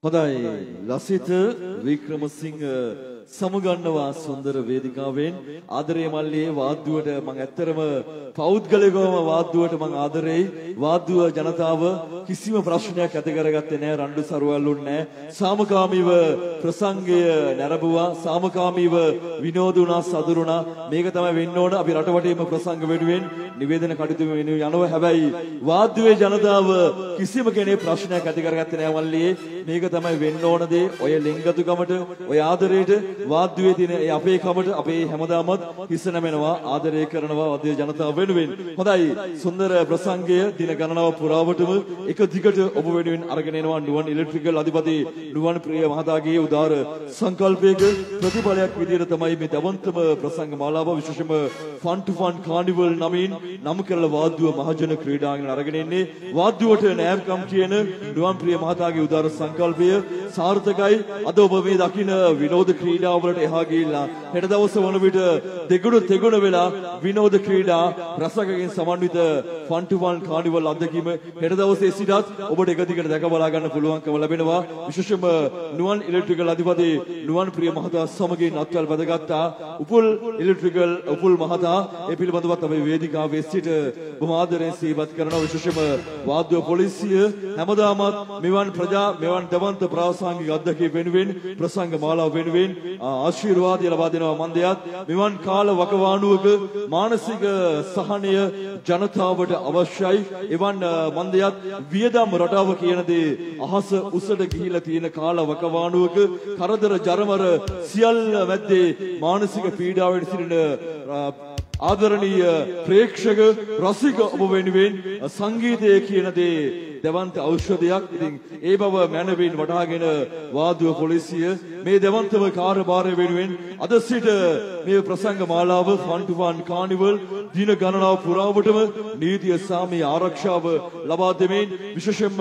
හොඳයි. ලසිත වික්‍රමසිංහ සමුගන්නවා සුන්දර වේදිකාවෙන්. ආදරේ මල්ලියේ වාද්දුවට මම ඇත්තරම පෞද්ගලිකවම වාද්දුවට මම ආදරෙයි. වාද්දුව ජනතාව කිසිම ප්‍රශ්නයක් ඇති කරගත්තේ නැහැ රණ්ඩු සරුවල්ලුන් නැහැ සාමකාමීව ප්‍රසංගය නැරඹුවා සාමකාමීව විනෝද වුණා සතුරුණා මේක තමයි වෙන්න ඕන. අපි රටවටේම ප්‍රසංග වෙනුවෙන් නිවේදන කටයුතු වෙනුවෙන් යනවා. හැබැයි වාද්දුවේ ජනතාව කිසිම කෙනෙක් ප්‍රශ්නයක් ඇති කරගත්තේ නැහැ මල්ලියේ. මේක තමයි වෙන්න ඕන දේ. ඔය ලිංගතුකමට ඔය ආදරයට වාද්දුවේ තියෙන ඒ අපේ කමට අපේ හැමදාමත් හිස නැමෙනවා ආදරය කරනවා වාද්‍ය ජනතාව වෙනුවෙන්. හොඳයි. සුන්දර ප්‍රසංගය දින ගණනාව පුරාවටම එක දිගට ඔබ වෙනුවෙන් අරගෙන එනවා නුවන් ඉලෙක්ට්‍රිකල් අධිපති නුවන් ප්‍රිය මහතාගේ උදාර සංකල්පයක ප්‍රතිඵලයක් විදිහට තමයි මේ දවන්තම ප්‍රසංග මාලාව විශේෂම ෆන් ටු ෆන් කානිවල් නමින් නම් කරලා වාද්දුව මහජන ක්‍රීඩාංගන අරගෙන එන්නේ. වාද්දුවට නෑම්කම් කියන නුවන් ප්‍රිය මහතාගේ උදාර සංකල්පය සාර්ථකයි. අද ඔබ මේ දකින විනෝද ක්‍රීඩාවලට එහා ගිහිල්ලා හෙට දවස වන විට දෙගුණ තෙගුණ වෙලා විනෝද ක්‍රීඩා රසකකින් සමන්විත ෆන් ටු ෆන් කානිවල් අත්දැකීම හෙට දවසේ සිටත් ඔබට එක දිගට දැක බලා ගන්න පුළුවන්කම ලැබෙනවා. විශේෂම නුවන් ඉලෙක්ට්‍රිකල් ඉලෙක්ට්‍රිකල් අධිපති නුවන් ප්‍රිය මහතා සමගින් අත්වල් බැඳගත්තා උපුල් ඉලෙක්ට්‍රිකල් උපුල් මහතා ඒ පිළිබඳවත් අපේ වේදිකාවේ සිට බොහොම ආදරයෙන් සිහිපත් කරන විශේෂම වාද්‍ය පොලිසිය හැමදාමත් මෙවන් ප්‍රජා මෙවන් දවන්ත ප්‍රාසංගික අධ්‍යක්ෂක වෙනුවෙන් ප්‍රසංග මාලාව වෙනුවෙන් ආශිර්වාදය ලබා දෙනවා මන්දයත් මෙවන් කාල වකවානුවක මානසික සහනය ජනතාවට අවශ්‍යයි. එවන් මන්දයත් වියදම් රටාව කියන දේ අහස උසට ගිහිලා තියෙන කාල වකවානුවක කරදර ජරමර සියල්ල මැද්දේ මානසික පීඩාවට සිටින ආදරණීය ප්‍රේක්ෂක රසික ඔබ වෙනුවෙන් සංගීතය කියන දේ දෙවන්ත ඖෂධයක්. ඉතින් ඒ බව මැනවින් වටහාගෙන වාදුව පොලිසිය මේ දෙවන්තම කාර්යභාරය වෙනුවෙන් අද සිට මේ ප්‍රසංග මාලාව ෆන් ටු ෆන් කානිවල් දින ගණනාව පුරාවටම නීතිය සාමය ආරක්ෂාව ලබා දෙමින් විශේෂයෙන්ම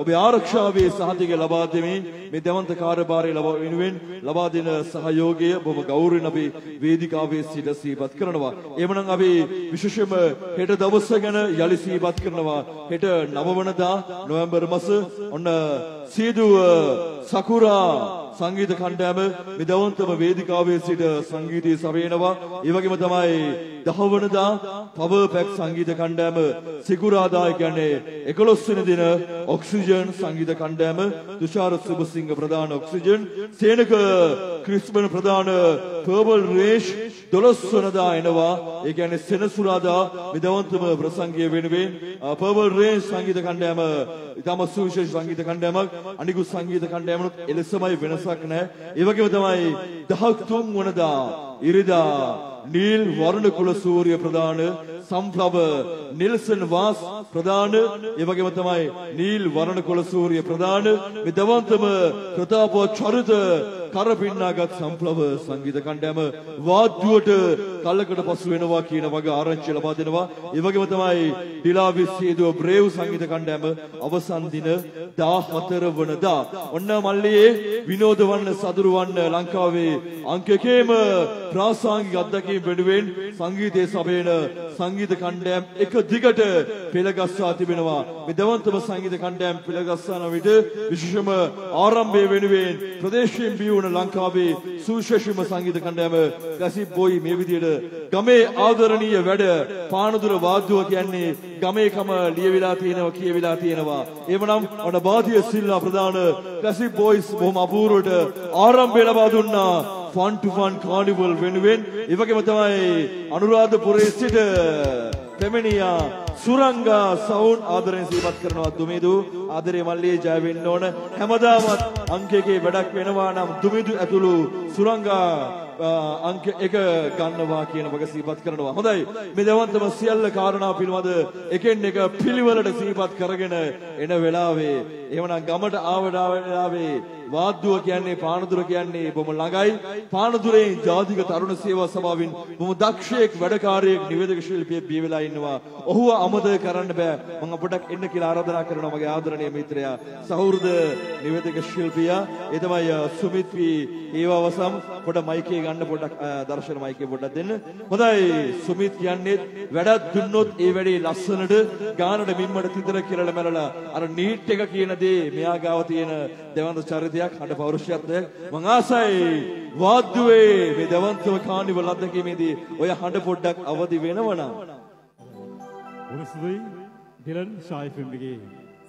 ඔබේ ආරක්ෂාවේ සහතිකය ලබා දෙමින් මේ දෙවන්ත කාර්යභාරය ලබා වෙනුවෙන් ලබා දෙන සහයෝගය බොහොම ගෞරවයෙන් අපි වේදිකාවේ සිට සිහිපත් කරනවා. එhmenan අපි විශේෂයෙන්ම හෙට දවස ගැන යලි සිහිපත් කරනවා. හෙට නවවනදා නොවැම්බර් මාස ඔන්න සීදුව සකුරා සංගීත කණ්ඩායම මෙදවන්තම වේදිකාවේ සිට සංගීතය සවයනවා. ඒ වගේම තමයි දහවනදා පවර් පැක් සංගීත කණ්ඩායම සිකුරාදා කියන්නේ 11 වෙනි දින ඔක්සිජන් සංගීත කණ්ඩායම තුෂාර සුබසිංහ ප්‍රධාන ඔක්සිජන් සේනක ක්‍රිස්මන් ප්‍රධාන පර්බල් රේෂ් 12 වෙනිදා එනවා. ඒ කියන්නේ සෙනසුරාදා මෙදවන්තම ප්‍රසංගය වෙනුවෙන් පර්බල් රේෂ් සංගීත කණ්ඩායම ඉතාම සුවිශේෂ සංගීත කණ්ඩායමක් අනිකුත් සංගීත කණ්ඩායමනුත් එලෙසමයි වෙනසක් නැහැ. ඒ වගේම තමයි 13 වෙනිදා ඉරිදා නීල් වර්ණ කුල සූර්ය ප්‍රදාන සම්ප්ලව නිල්සන් වාස් ප්‍රදාන ඒ වගේම තමයි නීල් වර්ණ කුල සූර්ය ප්‍රදාන මේ දවන්තම ප්‍රතාප චරිත කරපින්නාගත් සම්ප්ලව සංගීත කණ්ඩායම වාද්‍යුවට කලකට පසු වෙනවා කියන වගේ ආරංචි ලබා දෙනවා. ඒ වගේම තමයි ඩිලාවිස් සීදුව බ්‍රේව් සංගීත කණ්ඩායම අවසන් දින 14 වනදා. ඔන්න මල්ලියේ විනෝද වන්න සතුරු වන්න ලංකාවේ අංක එකේම ප්‍රාසංගික අත්දැකීම් වෙනුවෙන් සංගීතයේ සබයන සංගීත කණ්ඩායම් එක දිගට පෙළගස්වා තිබෙනවා. මේ දවන්තම සංගීත කණ්ඩායම් පෙළගස්වන විට විශේෂම ආරම්භය වෙනුවෙන් ප්‍රදේශයෙන් බිහි වුණ ලංකාවේ සුවිශේෂම සංගීත කණ්ඩායම ගසිප් බොයි මේ විදිහට ගමේ ආදරණීය වැඩ පානදුර වාද්‍යව කියන්නේ ගමේකම ලියවිලා තියෙනවා කියවිලා තියෙනවා. එවනම් ඔන්න බාදිය සිල්ලා ප්‍රධාන ගසිප් බොයිස් බොහොම අපූර්වට ආරම්භය ලබා දුන්නා. ෆන් ටු ෆන් කානිවල් වෙනුවෙන් ඒ වගේම තමයි අනුරාධපුරයේ සිට පෙමෙනියා සුරංගා සවුන් ආදරෙන් සිහිපත් කරනවා දුමිදු. ආදරේ මල්ලියේ ජය වෙන්න ඕන. හැමදාමත් අංක එකේ වැඩක් වෙනවා නම් දුමිදු ඇතුළු සුරංගා අංක එක ගන්නවා කියන වග සිහිපත් කරනවා. හොඳයි. මේ දවන්තම සියල්ල කාරණා පිළිබඳ එකෙන් එක පිළිවෙලට සිහිපත් කරගෙන එන වෙලාවේ එහෙමනම් ගමට ආවඩ වෙලාවේ වාද්දුව කියන්නේ පානදුර කියන්නේ බොම ළඟයි. පානදුරේ ජාතික තරුණ සේවා සභාවෙන් බොම දක්ෂයෙක් වැඩකාරයෙක් නිවේදක ශිල්පියෙක් බිය වෙලා ඉන්නවා. ඔහුව අමතක කරන්න බෑ. මම පොඩක් එන්න කියලා ආරාධනා කරනවා මගේ ආදරණීය මිත්‍රයා. සහෘද නිවේදක ශිල්පියා. ඒ තමයි සුමිත් පී ඒවවසම්. පොඩ මයිකේ ගන්න පොඩක් දර්ශන මයිකේ පොඩක් දෙන්න. හොඳයි සුමිත් කියන්නේ වැඩක් දුන්නොත් ඒ වැඩේ ලස්සනට ගානට මිම්මට තිතර කියලා මැරලා. අර නීට් එක කියන දේ මෙයා ගාව තියෙන දෙවන්ත චරිතයක් හඬ පෞරුෂත්වයක් මං ආසයි. වාද්දුවේ මේ දෙවන්තව කානිවල් අත්දැකීමේදී ඔය හඬ පොඩ්ඩක් අවදි වෙනවනම්. උරසුයි ඩිලන් ෂායිෆම්ගේ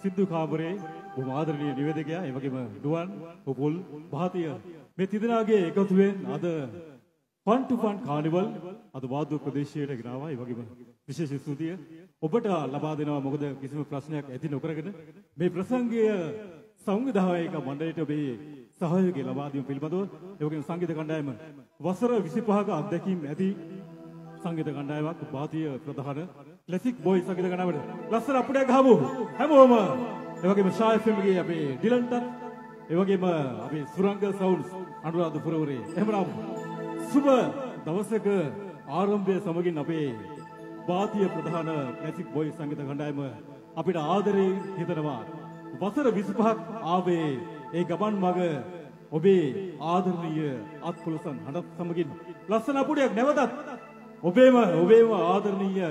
සිද්ධු කාමරේ බොහොම ආදරණීය නිවේදකයා ඒ වගේම ඩුවන් උපුල් භාතිය මේ තිදෙනාගේ එකතුවෙන් අද ෆන් ටු ෆන් කානිවල් අද වාද්‍ය ප්‍රදේශයට ගෙනාවා. ඒ වගේම විශේෂ ස්තුතිය. ඔබට ලබා දෙනවා මොකද කිසිම ප්‍රශ්නයක් ඇති නොකරගෙන මේ ප්‍රසංගය සංවිධායක මණ්ඩලයට ඔබේ සහයෝගය ලබා දීම පිළිබඳව. ඒ වගේම සංගීත කණ්ඩායම වසර 25ක අත්දැකීම් ඇති සංගීත කණ්ඩායමක් භාතිය ප්‍රධාන ක්ලාසික් බොයි සංගීත කණ්ඩායමට ලස්සන අපුඩයක් ගහමු හැමෝම. ඒ වගේම ෂා FM ගේ අපේ ඩිලන්ටත් ඒ වගේම අපේ සුරංග සවුන්ඩ්ස් අනුරාධපුරවරේ එහෙමනම් සුබ දවසක ආරම්භය සමගින් අපේ භාතිය ප්‍රධාන ක්ලාසික් බොයි සංගීත කණ්ඩායම අපිට ආදරේ හිතනවා. වසර 25ක් ආවේ ඒ ගමන් මග ඔබේ ආදරණීය අත්පුලසන් හඬත් සමගින්. ලස්සන අපුඩයක් නැවතත් ඔබේම ඔබේම ආදරණීය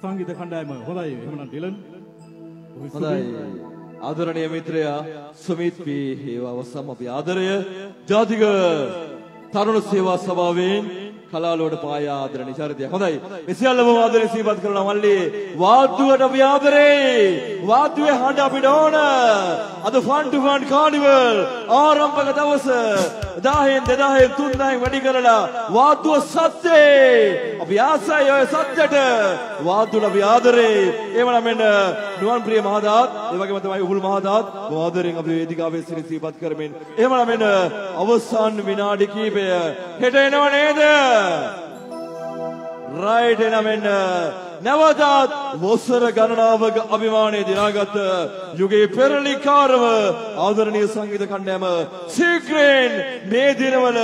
සංගීත කණ්ඩායම හොඳයි. එහෙමනම් ඩිලන්. හොඳයි. ආදරණීය මිත්‍රයා සුමිත් පී හේවාවසම් අපි ආදරය ජාතික තරුණ සේවා සභාවෙන් කලාලුවට පාය ආදරණීය චරිතය. හොඳයි. මේ සියල්ලම ආදරේ සිහිපත් කරනවා මල්ලි. වාද්දුවට අපි ආදරේ. වාද්දුවේ හඬ අපිට ඕන. අද ෆන් ටු ෆන් කානිවල් ආරම්භක දවස 1000න් 2000න් 3000න් වැඩි කරලා වාද්දුව සත්‍යේ. අපි ආසයි ඔය සත්‍යට. වාද්දුවට අපි ආදරේ. එහෙමනම් මෙන්න නුවන් ප්‍රිය මහතාත් ඒ වගේම තමයි උගුල් මහතාත් ආදරෙන් අපි වේදිකාවේ සිට සිහිපත් කරමින් එහෙමනම් මෙන්න අවසන් විනාඩි කිහිපය හෙට එනව නේද? රයිට් එනම් එන්න නැවතත් වසර ගණනාවක අභිමානය දිනාගත් යුගයේ පෙරලිකාරව ආදරණීය සංගීත කණ්ඩායම සීක්‍රේන් මේ දිනවල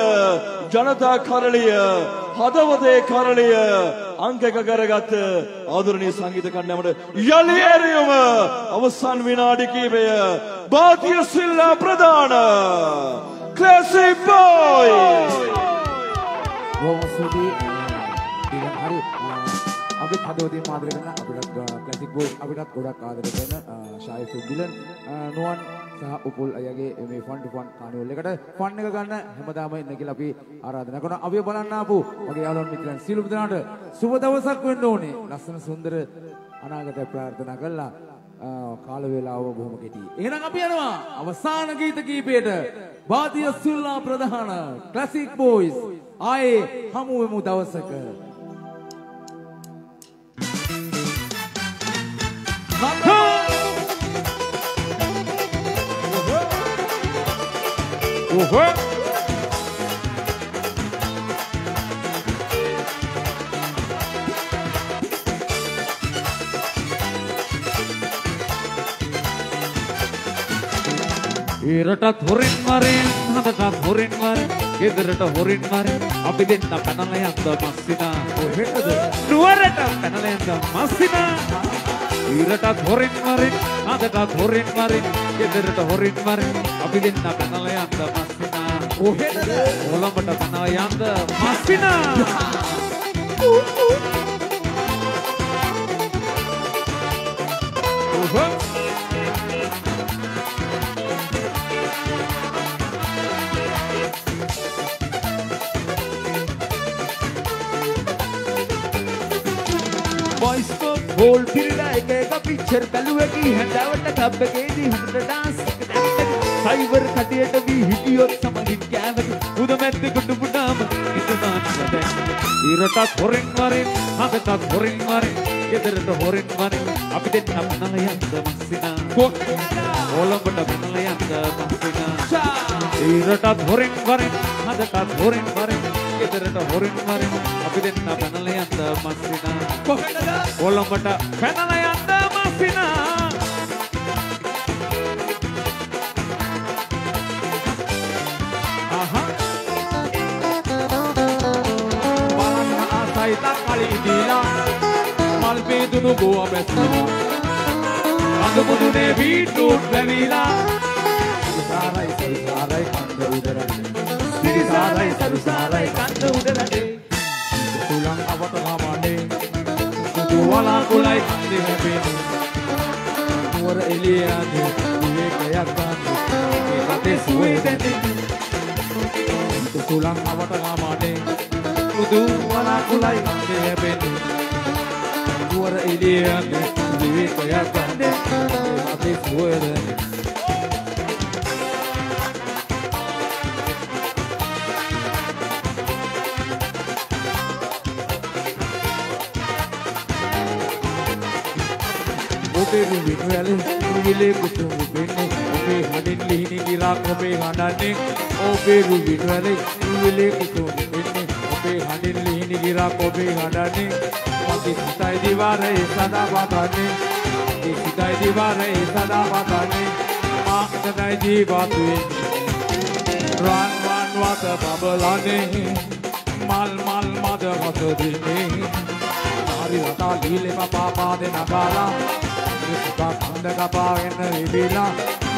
ජනතා කරලිය හදවතේ කරලිය අංක එක කරගත් ආදරණීය සංගීත කණ්ඩායමට යලි ඇරියුම අවසන් විනාඩි කිහිපය බාතිය සිල්ලා ප්‍රධාන ක්ලාසික් බෝයි බොහොම ස්තුතියි. ඊළඟ හරි අපිත් හදවතින් ආදරය කරන අපිටත් ක්ලාසික් බෝයි අපිටත් ගොඩක් ආදරය කරන ෂායි ෆිල්ඩිලන් නුවන් සහ උපුල් අයගේ මේ ෆන් ටු ෆන් කානිවල් එකට ෆන් එක ගන්න හැමදාම එන්න කියලා අපි ආරාධනා කරනවා. අපි බලන්න ආපු මගේ යාළුවන් මිත්‍රයන් සියලුම දෙනාට සුබ දවසක් වෙන්න ඕනේ. ලස්සන සුන්දර අනාගතය ප්‍රාර්ථනා කළා. කාල වේලාව බොහොම කෙටි. එහෙනම් අපි යනවා අවසාන ගීත කීපයට. බාදිය සුල්ලා ප්‍රධාන ක්ලාසික් බෝයිස් ආයේ හමු වෙමු දවසක. ඉරටත් හොරින් මරින් හදටත් හොරින් මරින් ගෙදරට හොරින් මරින් අපි දෙන්න පැනල යන්න මස්සිනා කොහෙටද? නුවරට පැනල යන්න මස්සිනා ඉරටත් හොරින් මරින් හදටත් හොරින් මරින් ගෙදරට හොරින් මරින් අපි දෙන්න පැනල යන්න මස්සිනා කොහෙටද? කොළඹට පැනල යන්න මස්සිනා ඔහො බොයිස්කෝප් හෝල් පිරලා එක එක පිච්චර් බැලුවකි හැන්දාවට කබ් එකේදී හොඳට ඩාන්ස් සයිබර් කඩියට වී හිටියොත් සමගින් කෑවකි උද මැද්ද කුඩු පුඩාම දැක්කද ඉරටත් හොරින් වරින් හදටත් හොරින් වරින් ගෙදරට හොරින් වරින් අපි දෙන්න පැනල යන්න මස්සිනා කොළඹට පැනල යන්න මස්සිනා ඉරටත් හොරින් වරින් හදටත් හොරින් වරින් ගෙදරට හොරින් වරින් අපි දෙන්න පැනල යන්න මස්සිනා. කොහෙටද? කොළඹට පැනල යන්න මස්සිනා. ආහා බලන්න ආසයි තක්කලි දීලා. මල් පේදුණු ගෝව බැස්සුවා අඳ මුදුනේ බීට්‍රූට් වැවිලා සාරයි සාරයි කන්ද උදරන්නේ. සිරිසාරයි සරුසාරයි කන්ද උඩරටේ තුලන් අවත ගමනේ සුදු වලාකුලයි කන්දේ හැපෙන්නේ නුවර එළියදී විවේකයක් ගන්න. ඒ රටේ සුවේ දැනෙන්නේ තුලන් අවත ගමනේ සුදු වලාකුලයි කන්දේ හැපෙන්නේ නුවර එළියදී විවේකයක් ගන්න. අපේ සුවරනේ ඔබේ රුවින් වැලේ රුවිලේ කුතුම් වෙන්නේ ඔබේ හදින් ලිහිණි ගිරාක් ඔබේ හඬන්නේ ඔබේ රුවින් වැලේ රුවිලේ කුතුම් වෙන්නේ ඔබේ හදින් ලිහිණි ගිරාක් ඔබේ හඬන්නේ මගේ සිතයි දිවාරේ සදා වදන්නේ මගේ සිතයි දිවාරේ සදා වදන්නේ මාකටයි ජීවත් වෙන්නේ රන් වන් වත බබලන්නේ මල් මල් මද රස දෙන්නේ හරි රටා ලීලෙම පාපා දෙන ගාලා විස්කා කන්ද කපාගෙන ඉබිලා කපක් හොඳ කපාගෙන ඉබිලා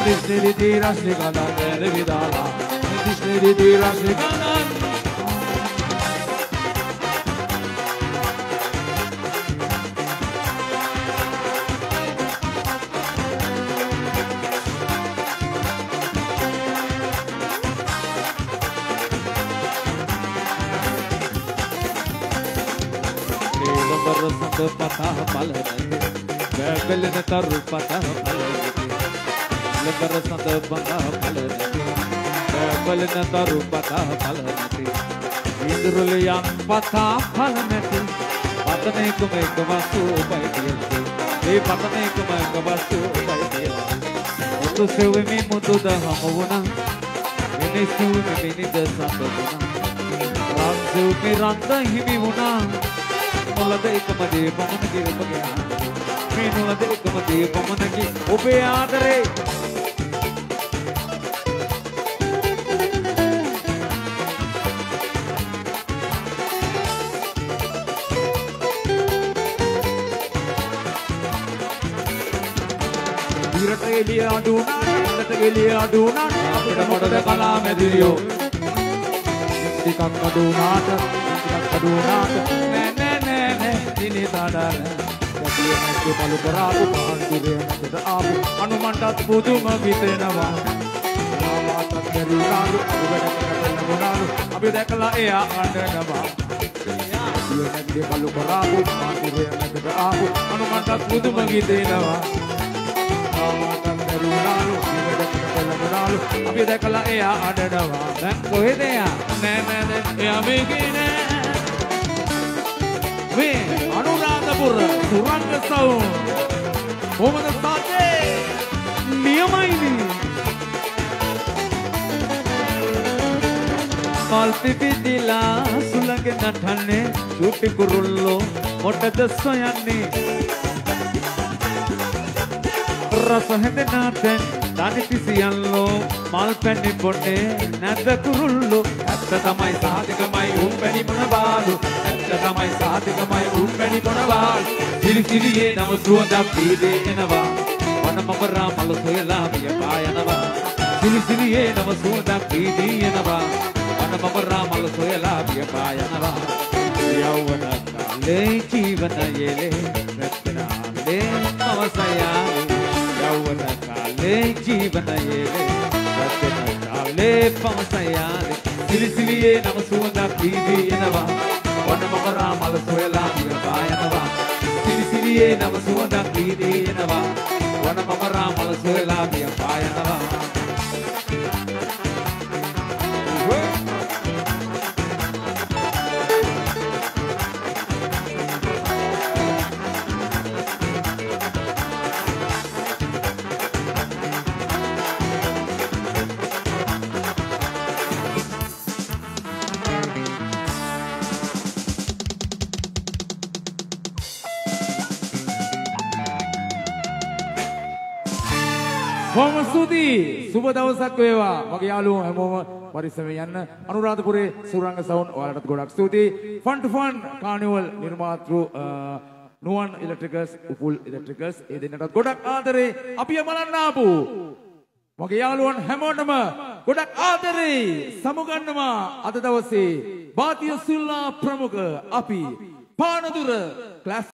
දිස්නෙලි දීරස්ලි ගඳන් ඇර විදාලා. දිස්නෙලි දීරස්ලි ගඳන් පතහ පලනන්නේ පතා පල නැති ලබර සඳ පතා පල නැති වැගලෙන තරු පතා පල නැති ඉඳුරුලියන් පතා පල නැති පතනේකම එක වස්තු ඔබයි කියලා ඒ පතනේකම එක වස්තු ඔබයි කියලා මුතු සෙවෙමි මුතු දහම වුණා මිනිස්සුනි මිනිද සඳ වුණා රන්සුමි රන්ද මේ නොලද එකම දේ පමණකි ඔබේ ආදරේ. ඉරට එළිය අඩු වුණා ඉරට එළිය අඩු වුණා අපිට මොකද කලා මැදිරියෝ? ටිකක් අඩු වුණාට ටිකක් අඩු වුණාට. නෑ නෑ නෑ නෑ. දිනේ තාඩාන කතිය නැති පළු කරාපු පාන්දුරේ නැතට ආපු අනුමණ්ඩත් පුදුම හිතෙනවා ආවාතත් බැරි වුණාලු අදුබඩ කරගෙන වුණාලු අපි දැකලා එයා අඬනවා කතිය නැති පළු කරාපු පාන්දුරේ නැතට ආපු අනුමණ්ඩත් පුදුම හිතෙනවා අපි දැකලා එයා අඩනවා දැන් කොහෙද එයා නෑ නෑ දැන් එයා මේකේ නෑ මේ අනුරාධපුර සුරංග සවුන්. කොහමද සාදේ නියමයිනි. මල්පිපිදිලා සුළඟ නටන්නේ චූටි කුරුල්ලෝ මොටද සොයන්නේ? රස හැඳෙනාතෙන් දනි පිසියල්ලෝ මල් පැණි පොඩේ නැද්ද කුරුල්ලෝ ඇත්ත තමයි සාධකමයි උන් පැණි මොන බාලු ඇත්ත තමයි සාධකමයි උන් පැණි මොන බාලු සිරි සිරියේ නම සුවඳක් පීදේ එනවා. වන මමරා මල සොයලා මිය පායනවා සිරි සිරියේ නම සුවඳක් පීදී එනවා වන මමරා මල සොයලා මිය පායනවා යෞවන කාලේ ජීවනයේ රත්නාලේ අවසයාවේ යෞවන කාලේ ජීවනයේ රත්න කාලේ පවසයාවේ සිලිසිලියේ නම සුවඳක් දීදී එනවා. වන මමරා මල සොයලා මිය පායනවා සිලිසිලියේ නම සුවඳක් දීදී එනවා. වන මමරා මල සොයලා මිය පායනවා සුබ දවසක් වේවා. මගේ යාළුවෝ හැමෝම පරිස්සමෙන් යන්න. අනුරාධපුරේ සුරංග සවුන් ඔයාලටත් ගොඩක් ස්තුතියි. ෆන් ටු ෆන් කානිවල් නිර්මාතෘ අ, නුවන් ඉලෙක්ට්‍රිකල්ස් උපුල් ඉලෙක්ට්‍රිකල්ස් ඒ දෙන්නටත් ගොඩක් ආදරේ අපි බලන්න ආපු මගේ යාළුවන් හැමෝටම ගොඩක් ආදරේ සමුගන්නවා අද දවසේ භාතිය සුල්ලා ප්‍රමුඛ අපි පානදුර ක්ලාස්